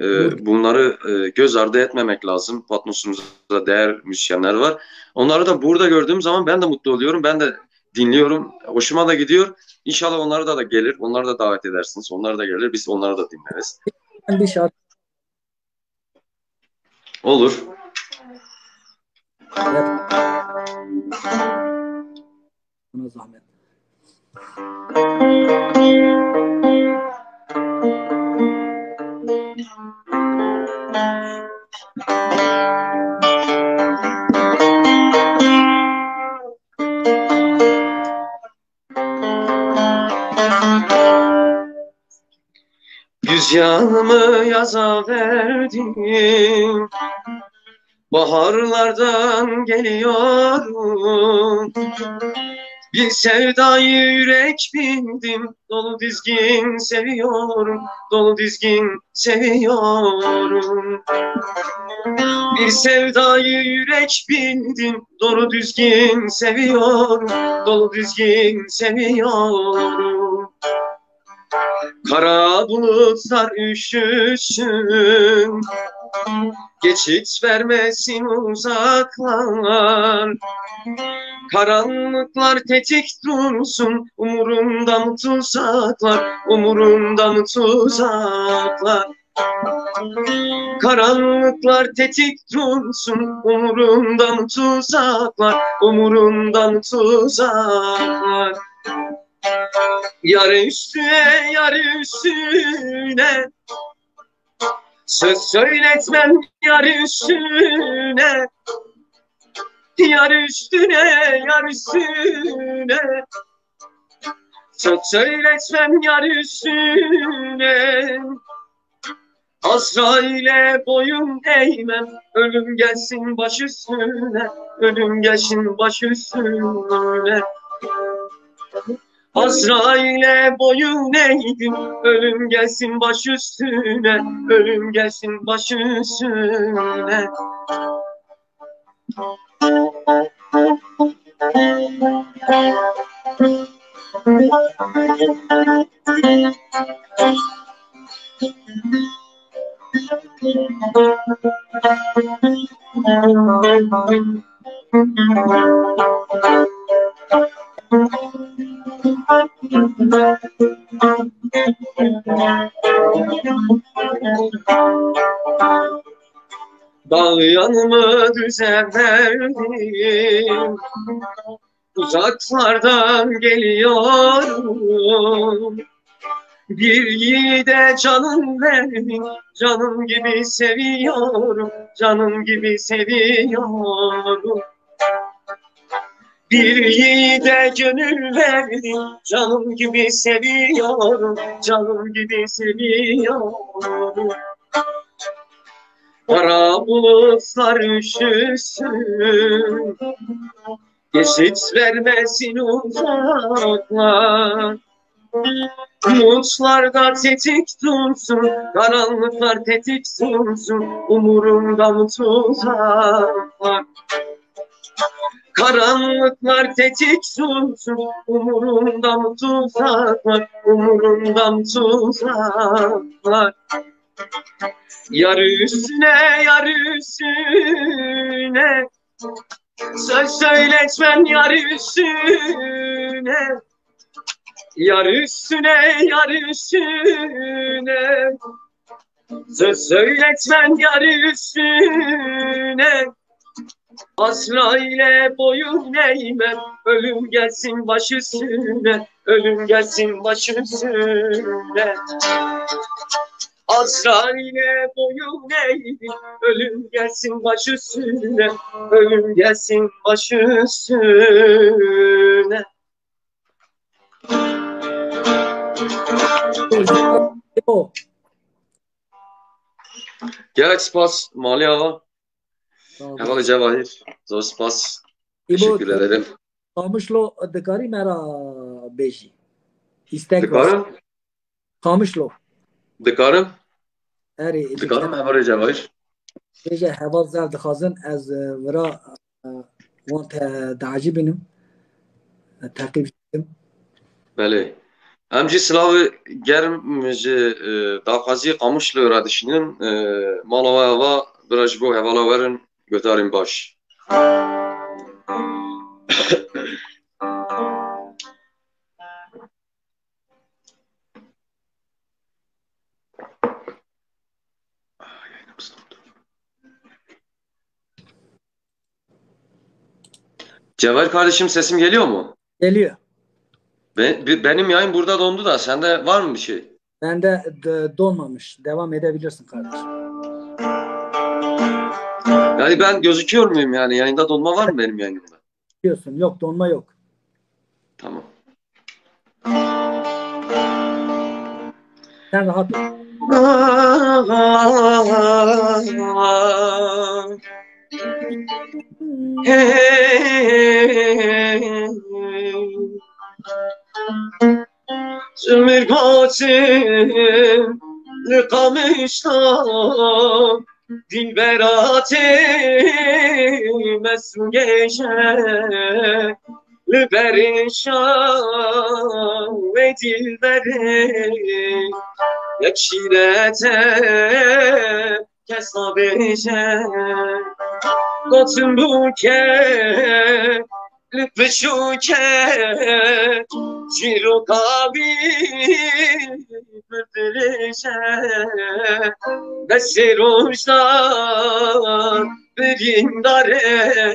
e, bunları e, göz ardı etmemek lazım. Patnosumuzda değer müzisyenler var. Onları da burada gördüğüm zaman ben de mutlu oluyorum. Ben de dinliyorum. Hoşuma da gidiyor. İnşallah onları da da gelir. Onları da davet edersiniz. Onlar da gelir. Biz onları da dinleriz. Ben bir şarkı Olur. Sana zahmet. Güz yanımı yaza verdim. Baharlardan geliyorum Bir sevdayı yürek bindim Dolu dizgin seviyorum Dolu dizgin seviyorum. Bir sevdayı yürek bindim Dolu dizgin seviyorum Dolu dizgin seviyorum. Kara bulutlar üşüsün Geçit vermesin uzaklar Karanlıklar tetik dursun Umurumda mı tuzaklar? Umurumda mı tuzaklar? Karanlıklar tetik dursun Umurumda mı tuzaklar? Umurumda mı tuzaklar? Yar üstüne yar üstüne Söz söyletmem yar üstüne. Yar üstüne yar üstüne. Söz söyletmem yar üstüne. Azrail'e boyun eğmem Ölüm gelsin baş üstüne. Ölüm gelsin baş üstüne Azrail'e boyun eğdim Ölüm gelsin baş üstüne Ölüm gelsin baş üstüne Dağ yanımı düzenlerdim Uzaklardan geliyorum. Bir yiğide canım verdim Canım gibi seviyorum Canım gibi seviyorum Bir yiğide gönül verdim Canım gibi seviyorum Canım gibi seviyorum Kara bulutlar üşüsün Geçit vermesin uzaklar. Umutlarda tetik dursun Karanlıklar tetik dursun Umurumda mı tuzaklar Karanlıklar tetik dursun Umurumda mı tuzaklar Umurumda mı tuzaklar. Yar üstüne yar üstüne. Söz söyletmem yar üstüne. Yar üstüne yar üstüne. Söz söyletmem yar üstüne Asra ile boyun eğmem Ölüm gelsin baş üstüne Ölüm gelsin baş üstüne. Asra ile boyun eğdim Ölüm gelsin baş üstüne Ölüm gelsin baş üstüne. Gerek spas Mali Heval Cevahir Zor spas Teşekkür ederim Kamışlo dikari mera beji. İstek var. Dikarım Kamışlo. Dikarım Eri Dikarım Heval Cevahir beji heval zer dixazin ez vira wan te dacî binim. Takip ettim. Bele Em jî silavê germ ji daxwazî Qamişlo ra dişînin mala we ava bira ji bo hevala werin guhdarên baş. Cevher kardeşim sesim geliyor mu? Geliyor. Be- be- benim yayın burada dondu da sende var mı bir şey? Bende de donmamış. Devam edebilirsin kardeşim. Yani ben gözüküyor muyum yani? Yayında donma var mı benim yayınımda? Diyorsun. Yok donma yok. Tamam. Sen rahat ol. Zümür kaçım Kamışta Dilberatı Mesu geçe Liberişan Ve dilberi. Yekşirete Kesabece Buke Lütfeşuke Ciro kabi Müdürece Desi rojdan Birindare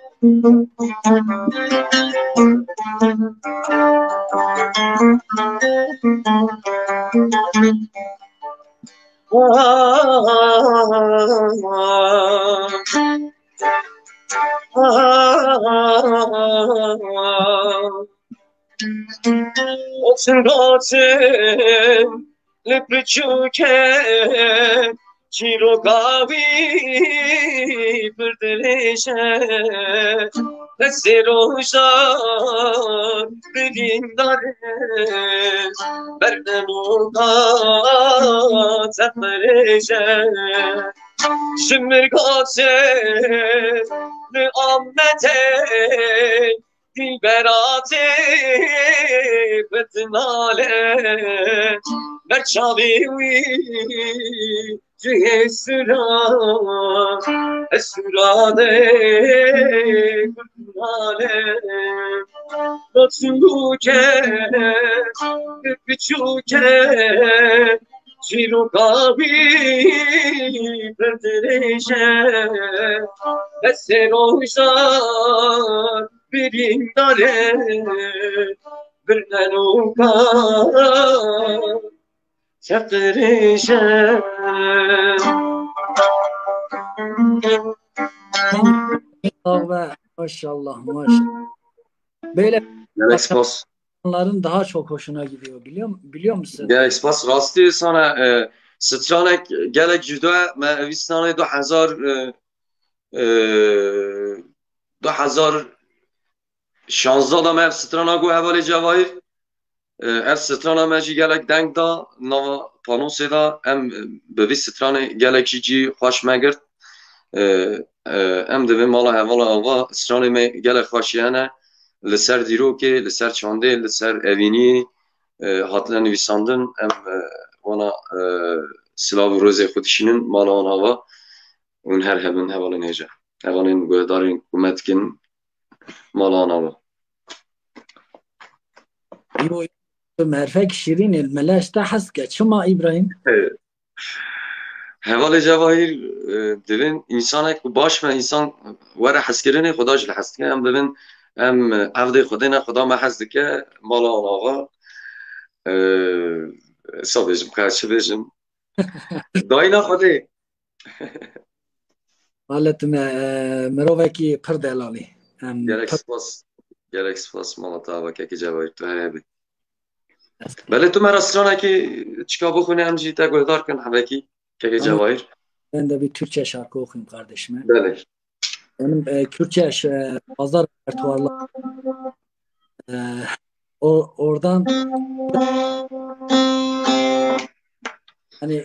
Oczy nocy, lepry ciukie, Ciro gavi Perdelece Desirojdan Birindare Berdenuka Zaferece Şimdi gazel Muhammed'e Dilberate Fetnale Merçavi Ciye sürat, esürade kurmane, Batsuke, küçüke, Ciro kavi perdereşe, Eser oysa birindare, Birnen ukan, برنوکا çaptırışım Ve maşallah maşallah. Böyle Gerek spas. onların daha çok hoşuna gidiyor biliyor biliyor musun? Gerek spas. Rastı sana e, stranek gelek juda me evistane 2000 e, e, 2016 da me strana go hevale cevahir ev strana me jî gelek deng da nava panosê da em bi vî stranê gelek jî cî xweş me girt. Em divê mala hevala ava stranê me gelek xweşî hene li ser dîrokê li ser çandê li ser evînî hatine nivîsandin em wana silav rozê xwe dişînin mala wan hava hûn her hebin hevalên hêja hevalên guhdarên ku me dikin mala wan hava Yo, merfek şirin el meleş de haske. Çıma İbrahim? hevalê cevahîr divin insanek ku baş me insan were hezkirinê xwe da ji li hez dike em divin em evdê xwedê ne xweda me hez dike mala wan ava sa bêjim ka çi bêjim dayîna xwedê Valet me mirovekî pir delalî. Em gerek pir- spas gerek bî belê tu me restranekî çika bixwînî em jî te guhdar kin hevekî kekê cevahîr Ben de bir Türkçe şarkı okuyayım kardeşime. belê Benim e, Kürtçe ş- pazar repertuarla e, o, oradan hani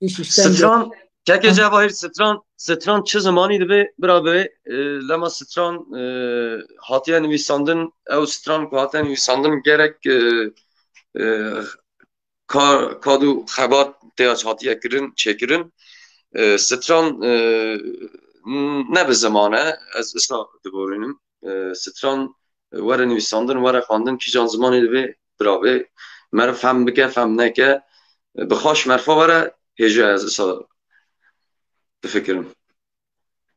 iş işten Stran keke cevahir stran stran çi zamanî dibe birabe lema stran e, hatiye nivîsandin ew stran ku hatiye nivîsandin gerek e, kadu xebat teya çatiye kirin çekirin stran ne bi zamane ez isla diborinim stran were nivîsandin were xandin kî can zimanê divê biravê mer fem bike fem neke bi xaş merfa were hêja ez îsa difikirim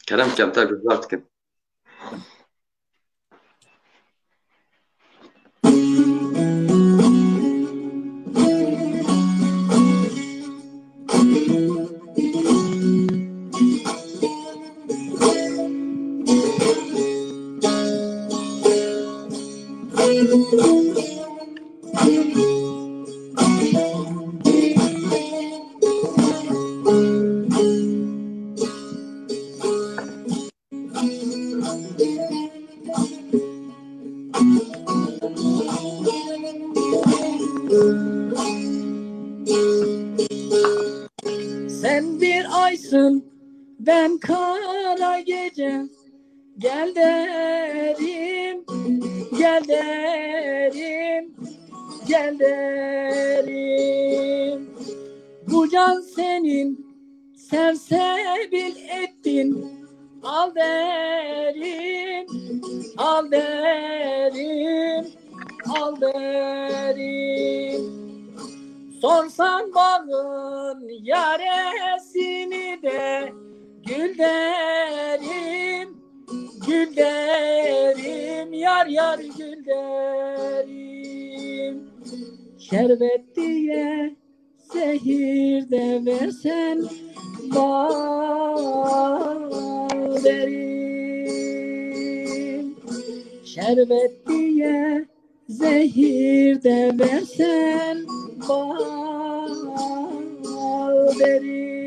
kerem kemter guhdar dikin aysın ben kara gece. Gel derim gel derim gel derim. Bu can senin sersebil ettin. Al derim al derim al derim Sorsan bağın yaresini de Gül derim, gül derim Yar yar gül derim. Şerbet diye zehir de versen Bal derim. Şerbet diye zehir de versen bal derim.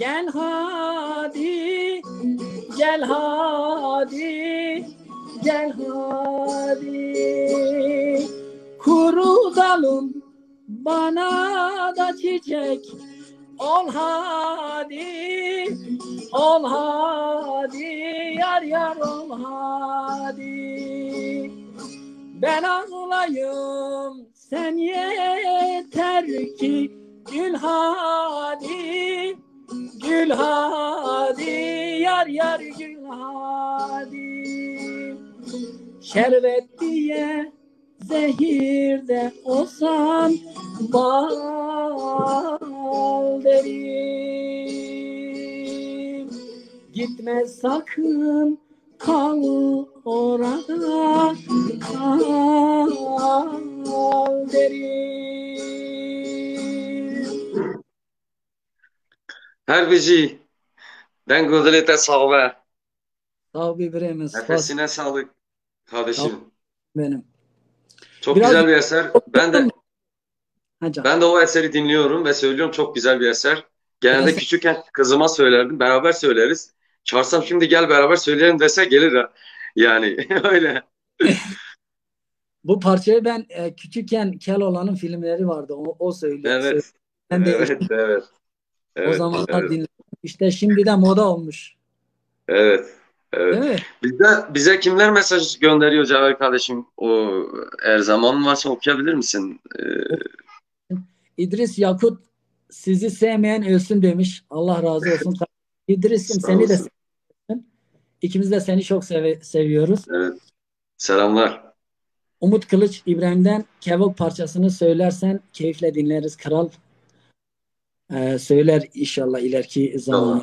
Gel hadi, gel hadi, gel hadi. Kuru dalım bana da çiçek ol hadi, ol hadi, yar yar ol hadi. Ben ağlayım sen yeter ki gül hadi, gül hadi, yar yar gül hadi. Şerbet diye zehirde olsan bal derim. Gitme sakın kal orada kal derim. Her bizi den gözüyle sağlığı. Sağ ol birbirimiz. Nefesine sağlık kardeşim. Benim. Çok Biraz- güzel bir eser. Ben de Ha canım. ben de o eseri dinliyorum ve söylüyorum çok güzel bir eser. Genelde Biraz- küçükken kızıma söylerdim. Beraber söyleriz. Çağırsam şimdi gel beraber söyleyelim dese gelir ha. Yani öyle. Bu parçayı ben e, küçükken Keloğlan'ın filmleri vardı. O, o söylüyor. Evet. Ben de Evet, evet. O Evet, zamanlar evet, dinledim. İşte şimdi de moda olmuş. evet, evet. Değil mi? Bize, bize kimler mesaj gönderiyor Cevher kardeşim? O eğer zaman varsa okuyabilir misin? Ee, İdris Yakut sizi sevmeyen ölsün demiş. Allah razı olsun. İdris'im seni de seviyorum. İkimiz de seni çok seve- seviyoruz. evet. Selamlar. Umut Kılıç İbrahim'den Kevok parçasını söylersen keyifle dinleriz kral. Ee, söyler inşallah ileriki zamanı.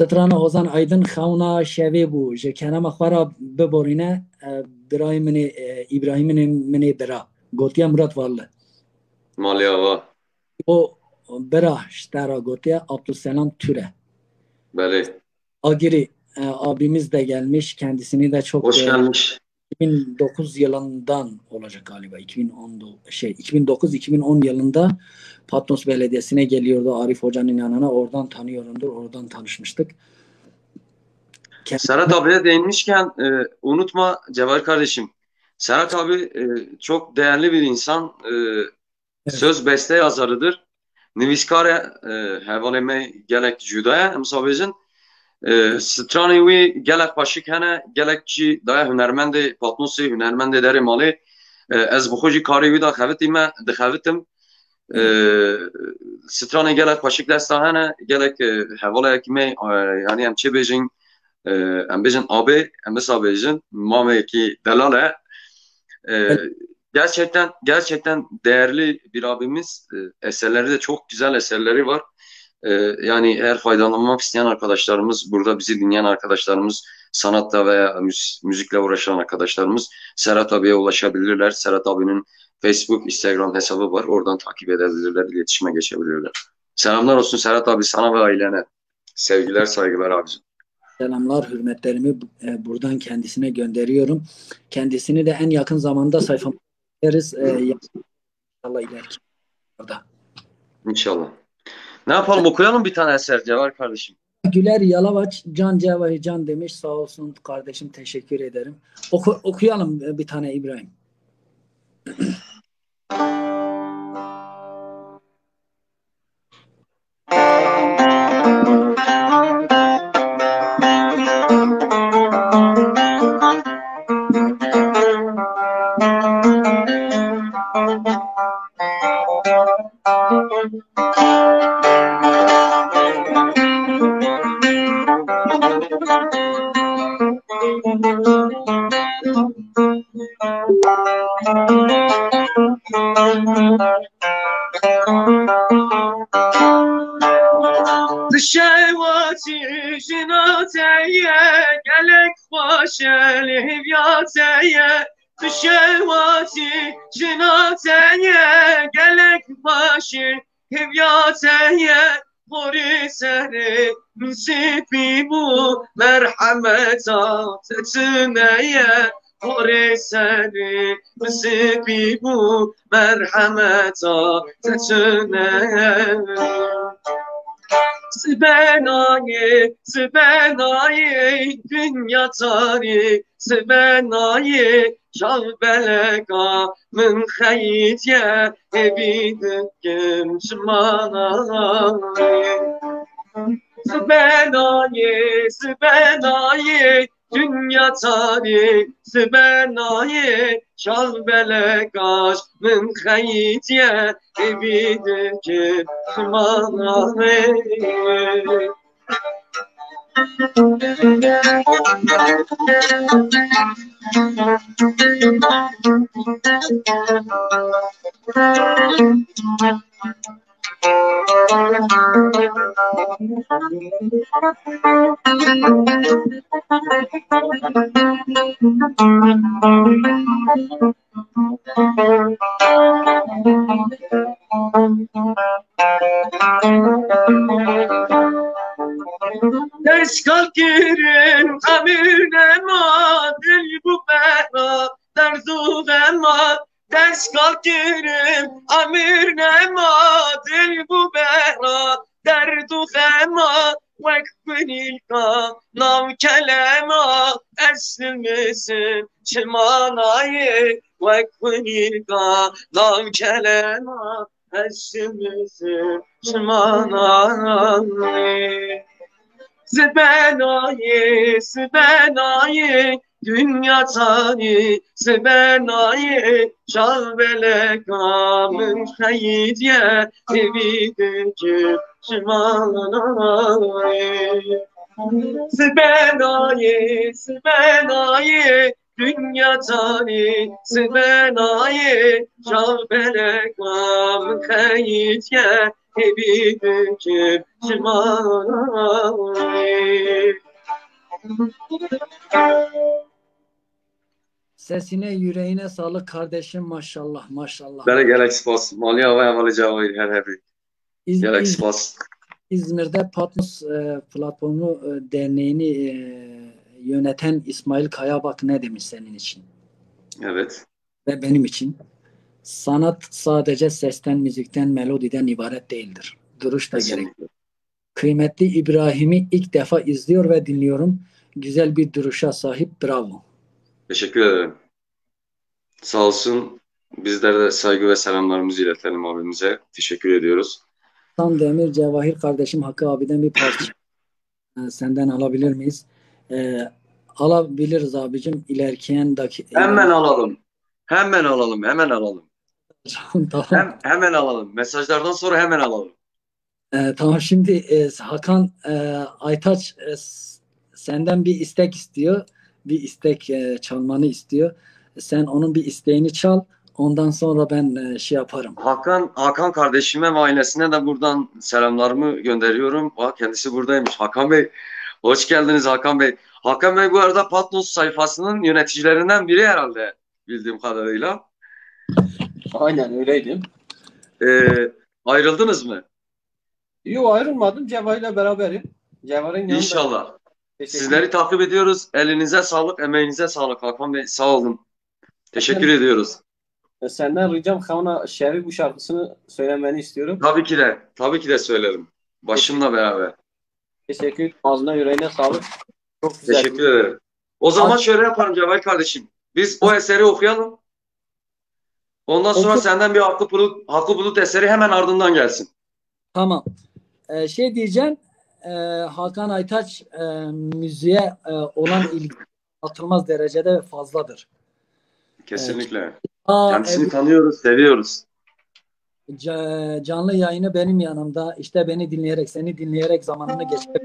Strana Ozan Aydın xawna şevê bû ji kenema xwe ra biborîne e, birayê min e, İbrahîmê min ê bira gotiye Murat Varlı. Malyava. O bira ji te ra gotiye Abdüselam Türe. Beli. Agiri e, abimiz de gelmiş. Kendisini de çok Hoş e, gelmiş. 2009 yılından olacak galiba. 2010 şey 2009-2010 yılında Patmos Belediyesi'ne geliyordu Arif Hoca'nın yanına. Oradan tanıyorumdur. Oradan tanışmıştık. Kendisi- Serhat abiye değinmişken e, unutma Cevher kardeşim. Serhat abi e, çok değerli bir insan. E, söz beste yazarıdır. Nivîskare e, hevalê gelek cudaya em sabêjin e, stranê wî gelek xweşik hene gelek jî daya hunermendê Patmosê hunermendê derê malê e, ez bi xwe jî da xevitî me dixevitim e, stranê gelek xweşik desta hene gelek e, hevaleyekî me e, yani em çê bêjin e, em bêjin abê em wisa bêjin mameyekî delal e gerçekten gerçekten değerli bir abimiz. Eserleri de çok güzel eserleri var. E, yani eğer faydalanmak isteyen arkadaşlarımız, burada bizi dinleyen arkadaşlarımız, sanatta veya müz- müzikle uğraşan arkadaşlarımız Serhat abiye ulaşabilirler. Serhat abinin Facebook, Instagram hesabı var. Oradan takip edebilirler, iletişime geçebilirler. Selamlar olsun Serhat abi sana ve ailene. Sevgiler, saygılar abicim. Selamlar, hürmetlerimi e, buradan kendisine gönderiyorum. Kendisini de en yakın zamanda sayfamda bekleriz. E, inşallah ileriki. Orada. İnşallah. Ne yapalım okuyalım bir tane eser Cevher kardeşim. Güler Yalavaç, Can Cevahi Can demiş. Sağ olsun kardeşim teşekkür ederim. Oku, okuyalım bir tane İbrahim. lehyateye Dışarıvacı jinateye gelek başı. Lehyateye Hori seri. Nsipi bu merhameta tetüneye Hori seri. Nsipi bu merhameta tetüneye Sbenayı, sbenayı, dünya tari, sbenayı, şahbeleka, min khayitye, ebidikim şmanayı. Sbenayı, sbenayı, dünya tari, sbenayı, şahbeleka, min khayitye, ebidikim şmanayı. Ders kalkirin amirine ma dil bu behra derzu ma Ders kalkirin amirine ma dil bu behra derdu ma Vakfın ilka nam kelema. Ersil misin çimanayı Vakfın ilka. Nam kelema Ersil çimanayı. Zbenayı, zbenayı, dünya tani, zbenayı, şahbele kamın haydiye, evideki şimanayı. Zbenayı, zbenayı, dünya tani, zbenayı, şahbele kamın haydiye, evideki şimanayı. Sesine yüreğine sağlık kardeşim maşallah maşallah. Bana gerek spas. Mali hava havalı cevabı her hepi. İz- Gerek spas. İzmir'de Patmos e, platformu e, derneğini e, yöneten İsmail Kaya bak ne demiş senin için Evet. ve benim için. Sanat sadece sesten, müzikten, melodiden ibaret değildir. Duruş da. Kesinlikle. Kıymetli İbrahim'i ilk defa izliyor ve dinliyorum. Güzel bir duruşa sahip. Bravo. Teşekkür ederim. Sağ olsun. Bizler de saygı ve selamlarımızı iletelim abimize. Teşekkür ediyoruz. Tam Demir Cevahir kardeşim Hakkı abiden bir parça e, senden alabilir miyiz? E, alabiliriz abicim. İlerleyen dakika. Hemen alalım. Hemen alalım. Hemen alalım. tamam. Hem, hemen alalım. Mesajlardan sonra hemen alalım. E, tamam şimdi e, Hakan e, Aytaç e, senden bir istek istiyor. Bir istek e, çalmanı istiyor. Sen onun bir isteğini çal. Ondan sonra ben e, şey yaparım. Hakan Hakan kardeşime ve ailesine de buradan selamlarımı gönderiyorum. Bak kendisi buradaymış. Hakan Bey, hoş geldiniz Hakan Bey. Hakan Bey bu arada Patnos sayfasının yöneticilerinden biri herhalde bildiğim kadarıyla. Aynen öyleydim. Ee, ayrıldınız mı? Yo ayrılmadım. Ceva ile beraberim. Ceva'nın yanında. İnşallah. Sizleri takip ediyoruz. Elinize sağlık, emeğinize sağlık Hakan Bey. Sağ olun. Teşekkür ediyoruz. ederim. Senden ricam Havana Şerif bu şarkısını söylemeni istiyorum. Tabii ki de, tabii ki de söylerim. Başımla beraber. Teşekkür. Ağzına yüreğine sağlık. Çok güzel. Teşekkür ederim. O zaman şöyle yaparım Cevahir kardeşim. Biz o eseri okuyalım. Ondan sonra Oku. senden bir Hakkı Bulut, Hakkı Bulut eseri hemen ardından gelsin. Tamam. E, şey diyeceğim. E, Hakan Aytaç e, müziğe e, olan ilgi atılmaz derecede fazladır. Kesinlikle. Aa, Kendisini evet, tanıyoruz, seviyoruz. ca- canlı yayını benim yanımda. İşte beni dinleyerek, seni dinleyerek zamanını geçirip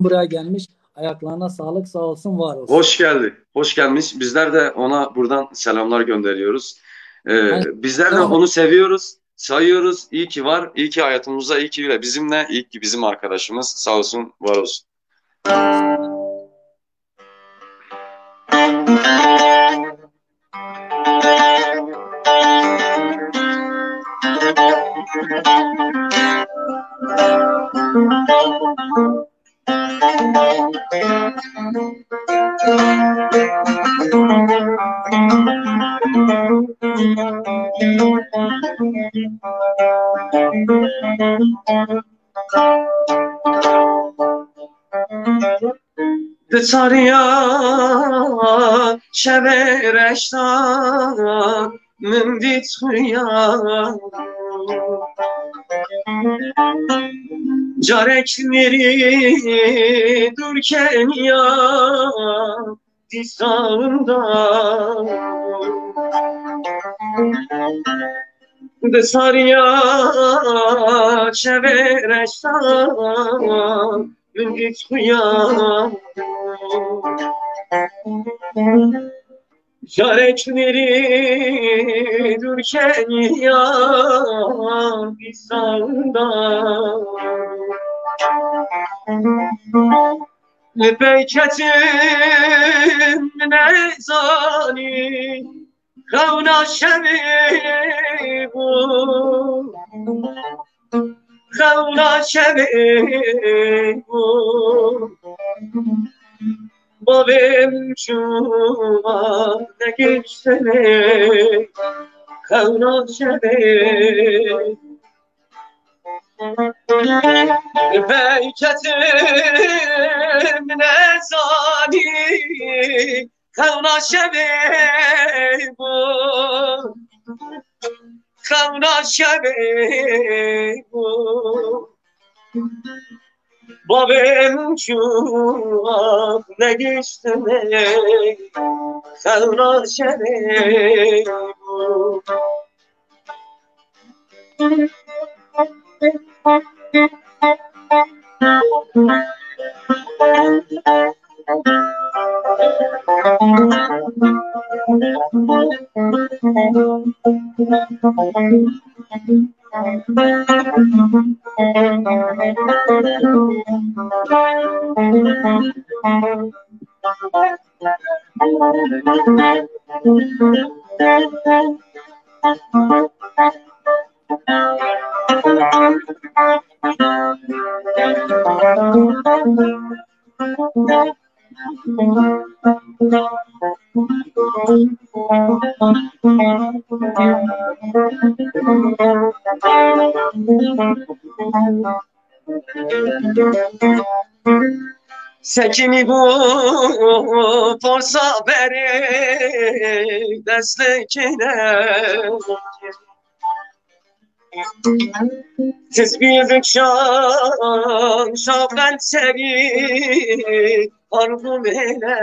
buraya gelmiş. Ayaklarına sağlık, sağ olsun, var olsun. Hoş geldi. Hoş gelmiş. Bizler de ona buradan selamlar gönderiyoruz. Ee, bizler de onu seviyoruz, sayıyoruz. İyi ki var, iyi ki hayatımızda, iyi ki bile bizimle, iyi ki bizim arkadaşımız. Sağ olsun, var olsun. Thank you. Tarya şebereşta mündit hüya. Carek meri durken ya dizağında Dışarıya şevereşta mündit huya Carekleri durken ya dizağında Beyketim nezani Kavna şevi bu Kavna şevi bu Babem çuma ne geçsene Kavna şevi Beyketim nezani Kavna şevi bu. Kavna şevi bu. Babem çuak ne geçti ne? Kavna şevi bu Sekini bu forsa beri destekine Siz bir şan şafren seri arzum eyle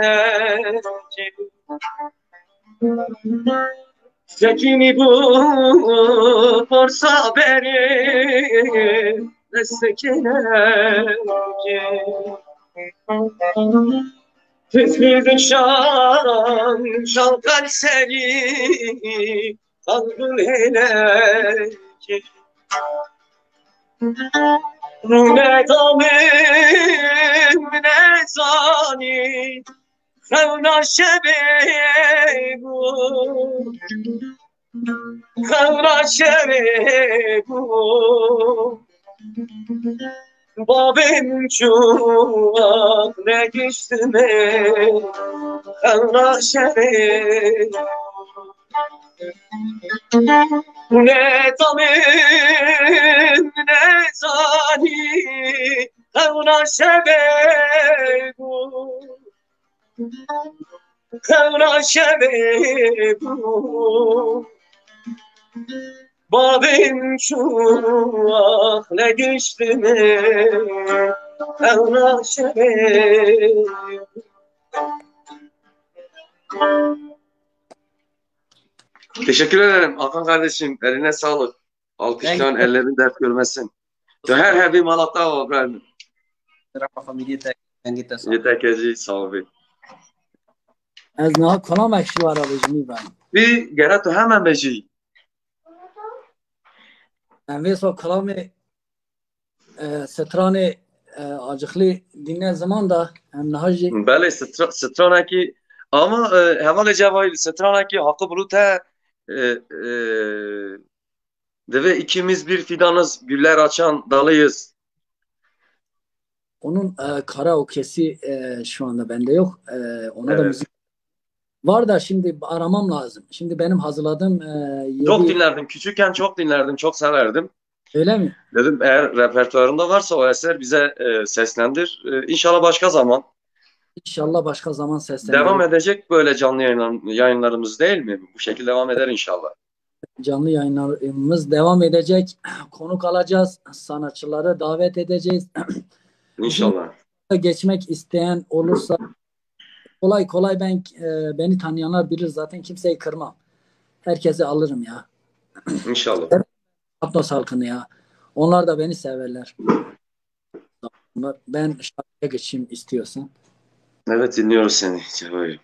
Sekini bu forsa beri destekine Tezgahın şan, şalkan seni Kalbın hele ki. Ne damim ne zani. Kavna şebe bu. Kavna şebe bu. Babim çuval ne geçti ne Kavna şebe ne tamim ne zani Kavna şebe bu. Kavna şebe bu. Babim çuval ne geçti ne Kavna şebe Teşekkür ederim Hakan kardeşim. Eline sağlık. Alkışlan ellerin dert görmesin. تو هر هبی مالاتا و برن رفع فامیلی تنگی تسا یه تکیزی صاحبی از نه کلام اکشی وارا بجمی بن بی گره تو همه بجی اوی سو کلام ستران آجخلی دینه زمان دا هم نهاجی بله ستران اکی اما همان جوایی ستران اکی حق بروت ها e, e, deve ikimiz bir fidanız güller açan dalıyız. onun e, karaoke'si e, şu anda bende yok. E, ona da Evet. müzik var da şimdi aramam lazım. Şimdi benim hazırladığım e, yedi- Çok dinlerdim. Küçükken çok dinlerdim. Çok severdim. Öyle mi? Dedim eğer repertuarında varsa o eser bize e, seslendir. E, inşallah başka zaman İnşallah başka zaman sesleniriz. devam edecek böyle canlı yayınlar, yayınlarımız değil mi? Bu şekilde devam eder inşallah. Canlı yayınlarımız devam edecek. Konuk alacağız. Sanatçıları davet edeceğiz. İnşallah. Geçmek isteyen olursa kolay kolay ben e, beni tanıyanlar bilir zaten kimseyi kırmam. Herkesi alırım ya. İnşallah. Apnos halkını ya. Onlar da beni severler. Ben şarkıya geçeyim istiyorsan. Evet dinliyoruz seni Cevahir.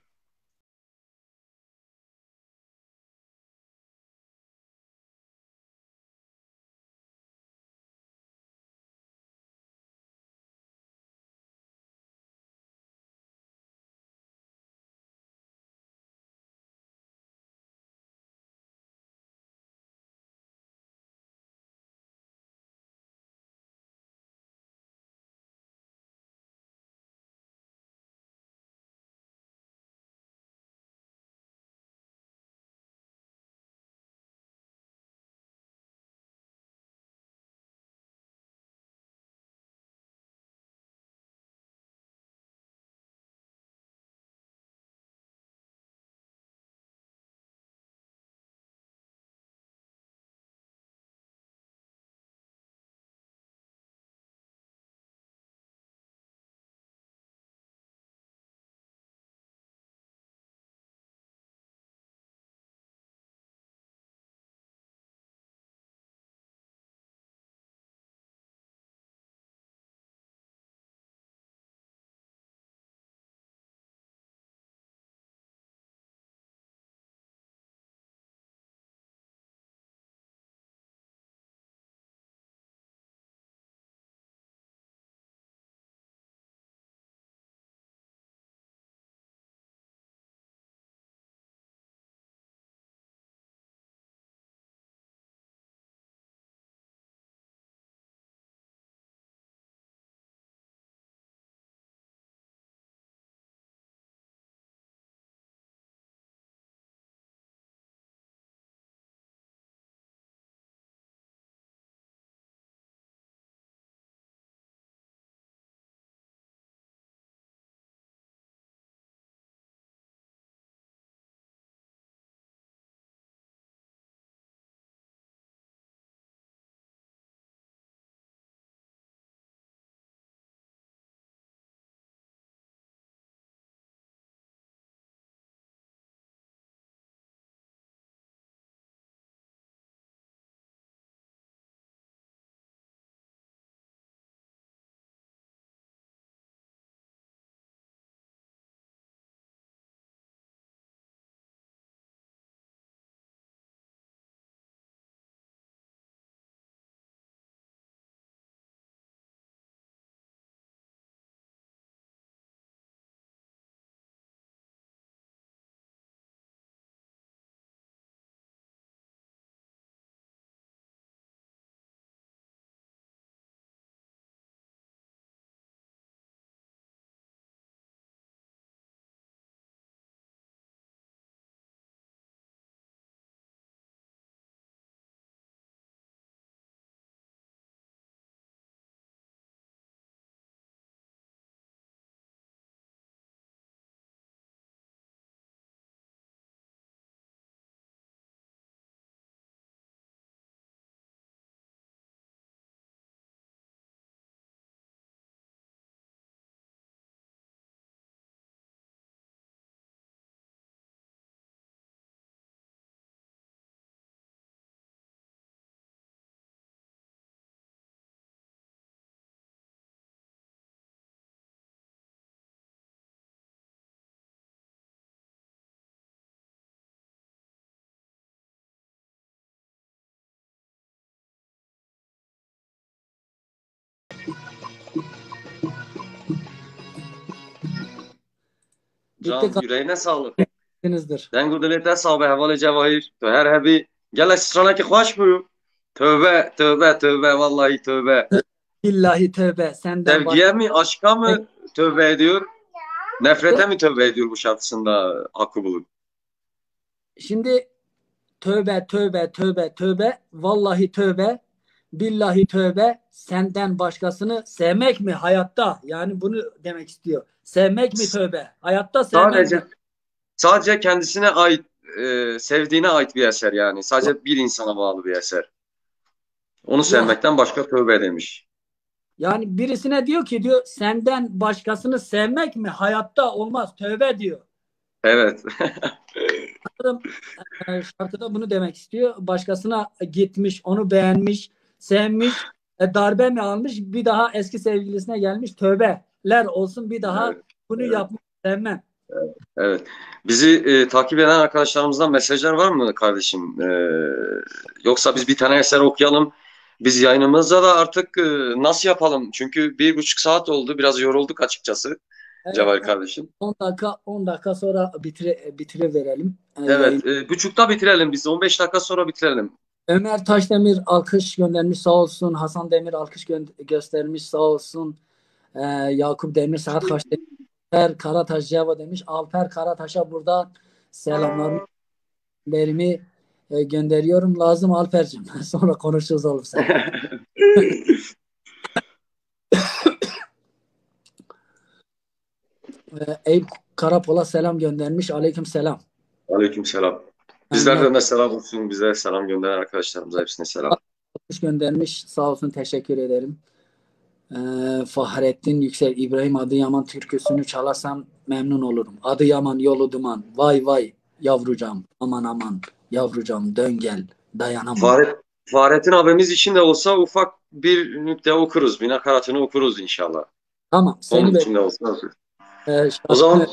Can yüreğine sağlık. Den gudelete sahibi hevalı cevahir. Tu her hebi. Gel sıçrana ki hoş buyur. Tövbe, tövbe, tövbe. Vallahi tövbe. Billahi tövbe. Senden Sevgiye mi, aşka mı tövbe ediyor? Nefrete mi tövbe ediyor bu şartısında hakkı bulun? Şimdi tövbe, tövbe, tövbe, tövbe. Vallahi tövbe. Billahi tövbe. Senden başkasını sevmek mi hayatta? Yani bunu demek istiyor. Sevmek mi tövbe? Hayatta sevmek Sadece mi? sadece kendisine ait e, sevdiğine ait bir eser yani. Sadece bir insana bağlı bir eser. Onu sevmekten başka tövbe demiş. Yani birisine diyor ki diyor senden başkasını sevmek mi hayatta olmaz tövbe diyor. Evet. Sanırım, e, şarkıda bunu demek istiyor. Başkasına gitmiş, onu beğenmiş, sevmiş, e, darbe mi almış, bir daha eski sevgilisine gelmiş. Tövbeler olsun bir daha Evet, bunu evet. yapmak sevmem. Evet. Bizi e, takip eden arkadaşlarımızdan mesajlar var mı kardeşim? E, yoksa biz bir tane eser okuyalım. Biz yayınımızda da artık e, nasıl yapalım? Çünkü bir buçuk saat oldu. Biraz yorulduk açıkçası Evet, Cevahir kardeşim. 10 dakika 10 dakika sonra bitire bitire verelim. E, Evet. E, buçukta bitirelim biz. 15 dakika sonra bitirelim. Ömer Taşdemir alkış göndermiş sağ olsun. Hasan Demir alkış gö- göstermiş sağ olsun. Ee, Yakup Demir, Serhat Kaşdemir, Alper Karataş Ceva demiş. Alper Karataş'a burada selamlarımı e, gönderiyorum. Lazım Alper'cim. Sonra konuşuruz oğlum sen. Ee, Eyüp Karapol'a selam göndermiş. Aleyküm selam. Aleyküm selam. Bizlerden de selam olsun. Bize selam gönderen arkadaşlarımıza hepsine selam. Göndermiş. Sağ olsun teşekkür ederim. Ee, Fahrettin Yüksel İbrahim Adıyaman türküsünü çalarsam memnun olurum. Adıyaman yolu duman. Vay vay yavrucam. Aman aman yavrucam dön gel. Dayanamam. Fahret, Fahrettin abimiz için de olsa ufak bir nükte okuruz. Bir nakaratını okuruz inşallah. Tamam. Seni Onun için de olsa okuruz. e, O zaman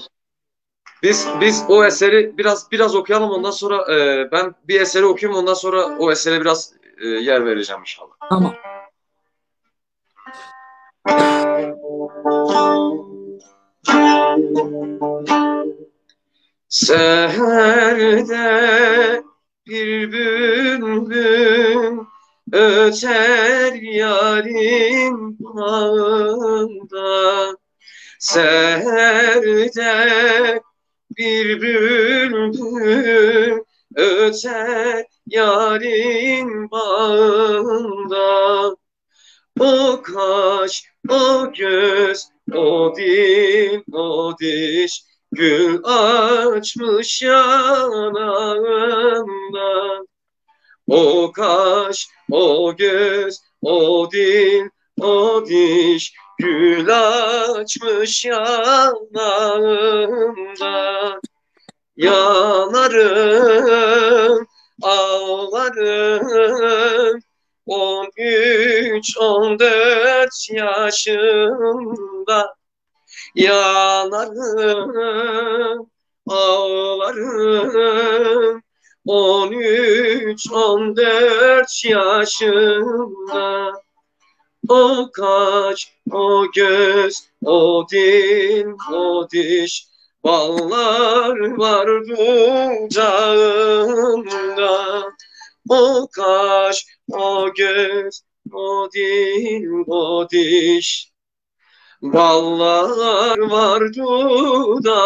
biz biz o eseri biraz biraz okuyalım ondan sonra e, ben bir eseri okuyayım ondan sonra o esere biraz e, yer vereceğim inşallah. tamam. Seherde bir bülbül öter yarim bağında Seherde bir bülbül öter yarim bağında. O kaş, o göz, o dil, o diş Gül açmış yanağında. O kaş, o göz, o dil, o diş Gül açmış yanağında. Yanarım, ağlarım On üç, on dört yaşımda. Yanarım, ağlarım. On üç, on dört yaşımda. O kaş, o göz, o dil, o diş. Ballar var dudağımda O kaş, o göz, o dil, o diş. Ballar var dudağımda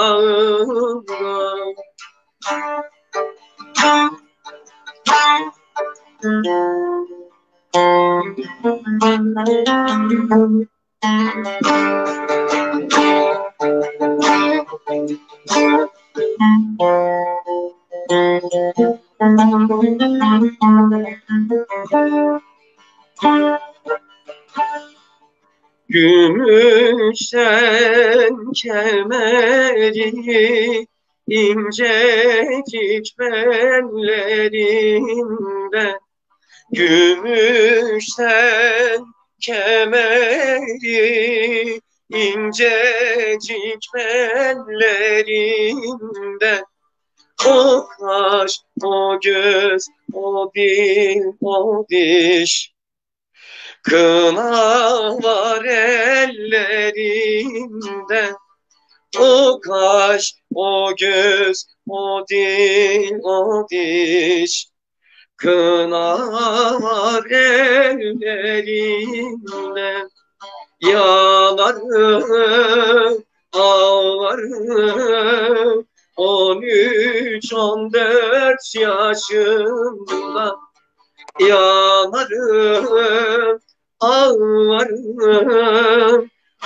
Gümüşten kemeri incecik bellerinde. Gümüşten kemeri incecik bellerinde O kaş, o göz, o dil, o diş. Kına var ellerinde. O kaş, o göz, o dil, o diş. Kına var ellerinde. Yanarım, ağlarım On üç, on dört yaşımda yanarım, ağlarım.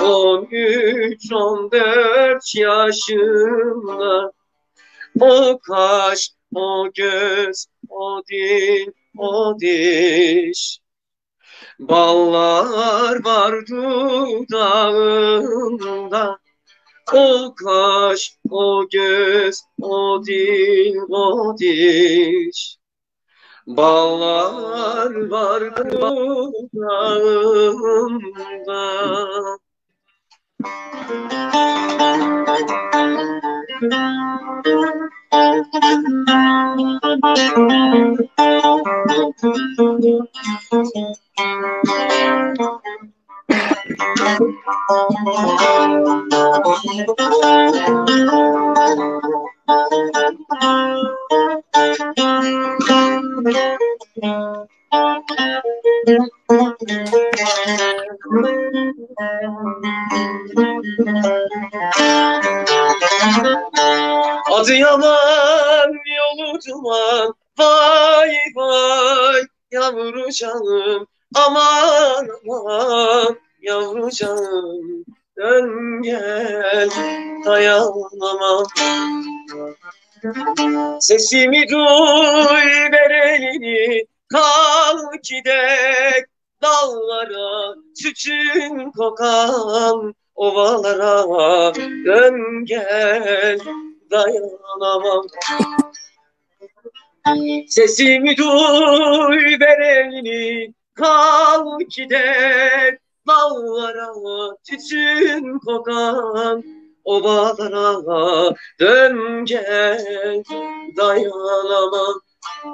On üç, on dört yaşında o kaş, o göz, o dil, o diş. Ballar var dudağında, o kaş, o göz, o dil, o diş. Ballar var dudağında. Adıyaman yolu duman. Vay vay yavrucağım Aman aman yavrucağım Dön gel dayanamam. Sesimi duy ver elini Kal gidek dallara Sütün kokan ovalara Dön gel dayanamam. Sesimi duy ver elini Kal gidek dallara Tütün kokan ovalara Dön gel dayanamam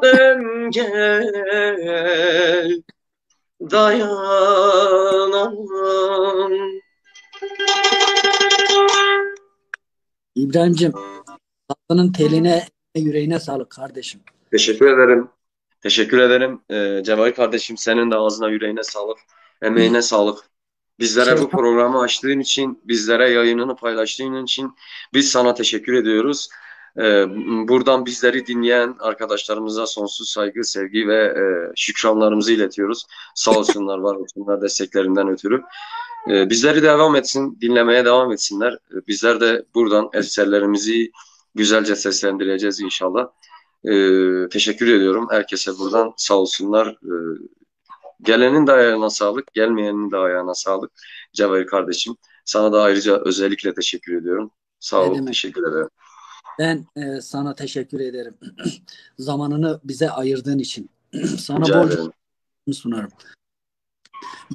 Dön gel dayanamam İbrahim'cim tatlının teline yüreğine sağlık kardeşim. Teşekkür ederim. Teşekkür ederim. Ee, Cevahir kardeşim senin de ağzına yüreğine sağlık. Emeğine sağlık. Bizlere bu programı açtığın için, bizlere yayınını paylaştığın için biz sana teşekkür ediyoruz. Ee, buradan bizleri dinleyen arkadaşlarımıza sonsuz saygı, sevgi ve e, şükranlarımızı iletiyoruz. Sağ olsunlar, var olsunlar desteklerinden ötürü. Ee, bizleri devam etsin, dinlemeye devam etsinler. Ee, bizler de buradan eserlerimizi güzelce seslendireceğiz inşallah. Ee, teşekkür ediyorum herkese buradan sağ olsunlar. Ee, gelenin de ayağına sağlık, gelmeyenin de ayağına sağlık. Cevahir kardeşim, sana da ayrıca özellikle teşekkür ediyorum. Sağ ol, teşekkür ederim. Ben e, sana teşekkür ederim. Zamanını bize ayırdığın için. Sana Rica sunarım.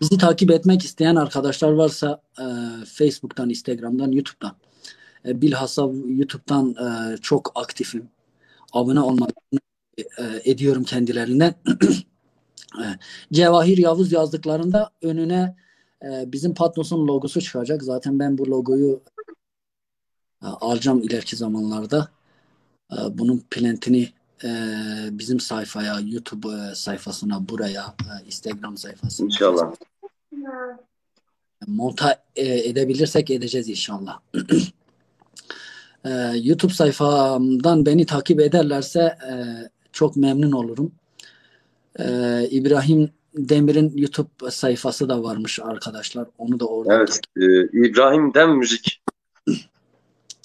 Bizi takip etmek isteyen arkadaşlar varsa e, Facebook'tan, Instagram'dan, YouTube'dan. E, bilhassa YouTube'dan e, çok aktifim. Abone olmalarını e, ediyorum kendilerinden. E, Cevahir Yavuz yazdıklarında önüne e, bizim Patnos'un logosu çıkacak. Zaten ben bu logoyu e, alacağım ileriki zamanlarda. E, bunun plantini e, bizim sayfaya, YouTube e, sayfasına, buraya, e, Instagram sayfasına İnşallah. monta e, edebilirsek edeceğiz inşallah. E, YouTube sayfamdan beni takip ederlerse e, çok memnun olurum. E, İbrahim Demir'in YouTube sayfası da varmış arkadaşlar. Onu da oradan Evet, e, İbrahim Dem Müzik.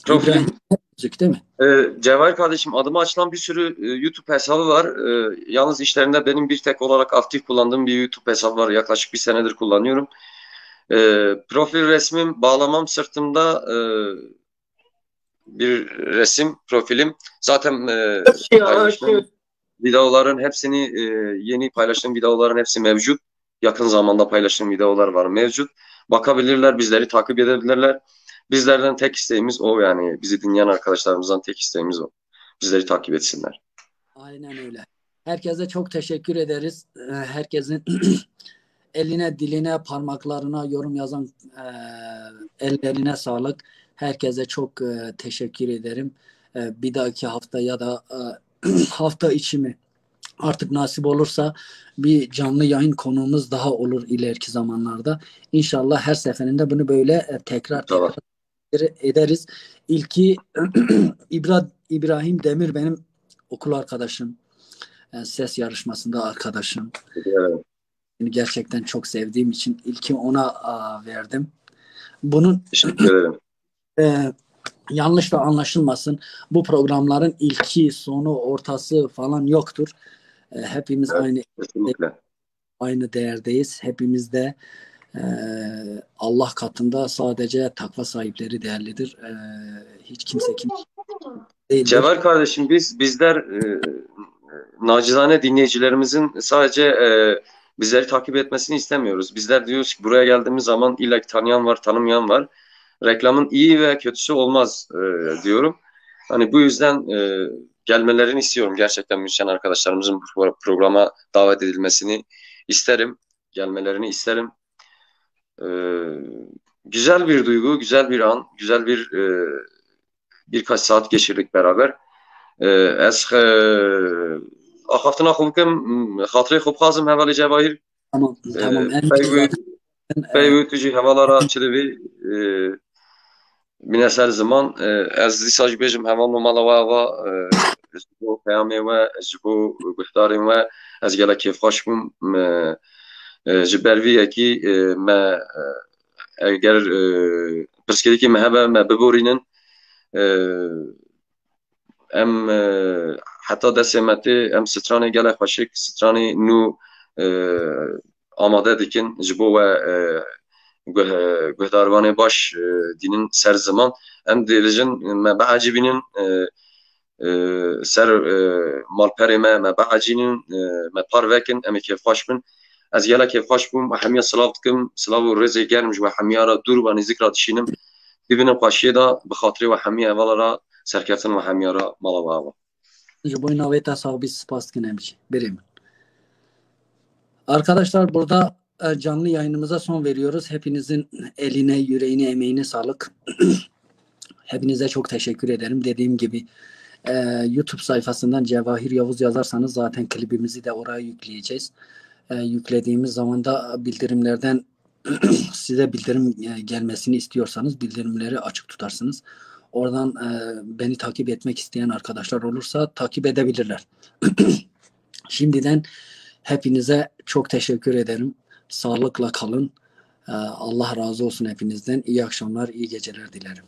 Profilim İbrahim Müzik değil mi? Ee, Cevahir kardeşim adıma açılan bir sürü e, YouTube hesabı var. Ee, yalnız işlerinde benim bir tek olarak aktif kullandığım bir YouTube hesabı var. Yaklaşık bir senedir kullanıyorum. Ee, profil resmim bağlamam sırtımda e, bir resim profilim. Zaten e, paylaştığım videoların hepsini e, yeni paylaştığım videoların hepsi mevcut. Yakın zamanda paylaştığım videolar var mevcut. Bakabilirler, bizleri takip edebilirler. Bizlerden tek isteğimiz o yani. Bizi dinleyen arkadaşlarımızdan tek isteğimiz o. Bizleri takip etsinler. Aynen öyle. Herkese çok teşekkür ederiz. Ee, Herkesin eline, diline, parmaklarına yorum yazan e, ellerine sağlık. Herkese çok e, teşekkür ederim. E, bir dahaki hafta ya da e, hafta içi mi artık nasip olursa bir canlı yayın konuğumuz daha olur ileriki zamanlarda. İnşallah her seferinde bunu böyle e, tekrar Tamam. tekrar ederiz. İlki İbra, İbrahim Demir benim okul arkadaşım. e, ses yarışmasında arkadaşım. Evet. Beni gerçekten çok sevdiğim için ilki ona verdim. Bunun Teşekkür ederim. E, yanlış da anlaşılmasın. Bu programların ilki, sonu, ortası falan yoktur. E, hepimiz Evet. aynı Kesinlikle. aynı değerdeyiz. Hepimiz de e, Allah katında sadece takva sahipleri değerlidir. E, hiç kimse kim değildir. Cevher kardeşim biz bizler e, nacizane dinleyicilerimizin sadece e, bizleri takip etmesini istemiyoruz. Bizler diyoruz ki buraya geldiğimiz zaman illa ki tanıyan var, tanımayan var. Reklamın iyi ve kötüsü olmaz e, diyorum. Hani bu yüzden e, gelmelerini istiyorum. Gerçekten müzisyen arkadaşlarımızın bu pro- programa davet edilmesini isterim. Gelmelerini isterim. E, güzel bir duygu, güzel bir an, güzel bir e, birkaç saat geçirdik beraber. Ez axaftina xwe bikim xatirê xwe bixwazim hevalê Cevahir Tamam, tamam. En peyvê zaten, e, peyvê tu jî hevalara çilivî mîne ser ziman ez dîsa jî bêjim heval mala we ava ji bo peyamê we ji bo guhdarên we ez gelek kêfxweş bûm ji ber vî yekî me eger pirsgirêkê me hebe me biborînin em heta destê me tê em stranê gelek xweşik stranê nû amade dikin ji bo we guh- guhdarvanê baş dînin ser ziman em dêrijin me behecîbînin ser malperê me me behecînin me par vekin em ê kêfxweş bin ez gelek kêfxweş bûm hemiya silav dikim silav û ve nêzik ra dişînim bibînin da bi xatirê we hemiya serketin ve hemiya ra mala we ava Ji naveta sağ biz spas kinemci. Birim. Arkadaşlar burada canlı yayınımıza son veriyoruz. Hepinizin eline, yüreğine, emeğine sağlık. Hepinize çok teşekkür ederim. Dediğim gibi e, YouTube sayfasından Cevahir Yavuz yazarsanız zaten klibimizi de oraya yükleyeceğiz. E, yüklediğimiz zaman da bildirimlerden size bildirim e, gelmesini istiyorsanız bildirimleri açık tutarsınız. Oradan e, beni takip etmek isteyen arkadaşlar olursa takip edebilirler. Şimdiden hepinize çok teşekkür ederim. Sağlıkla kalın. E, Allah razı olsun hepinizden. İyi akşamlar, iyi geceler dilerim.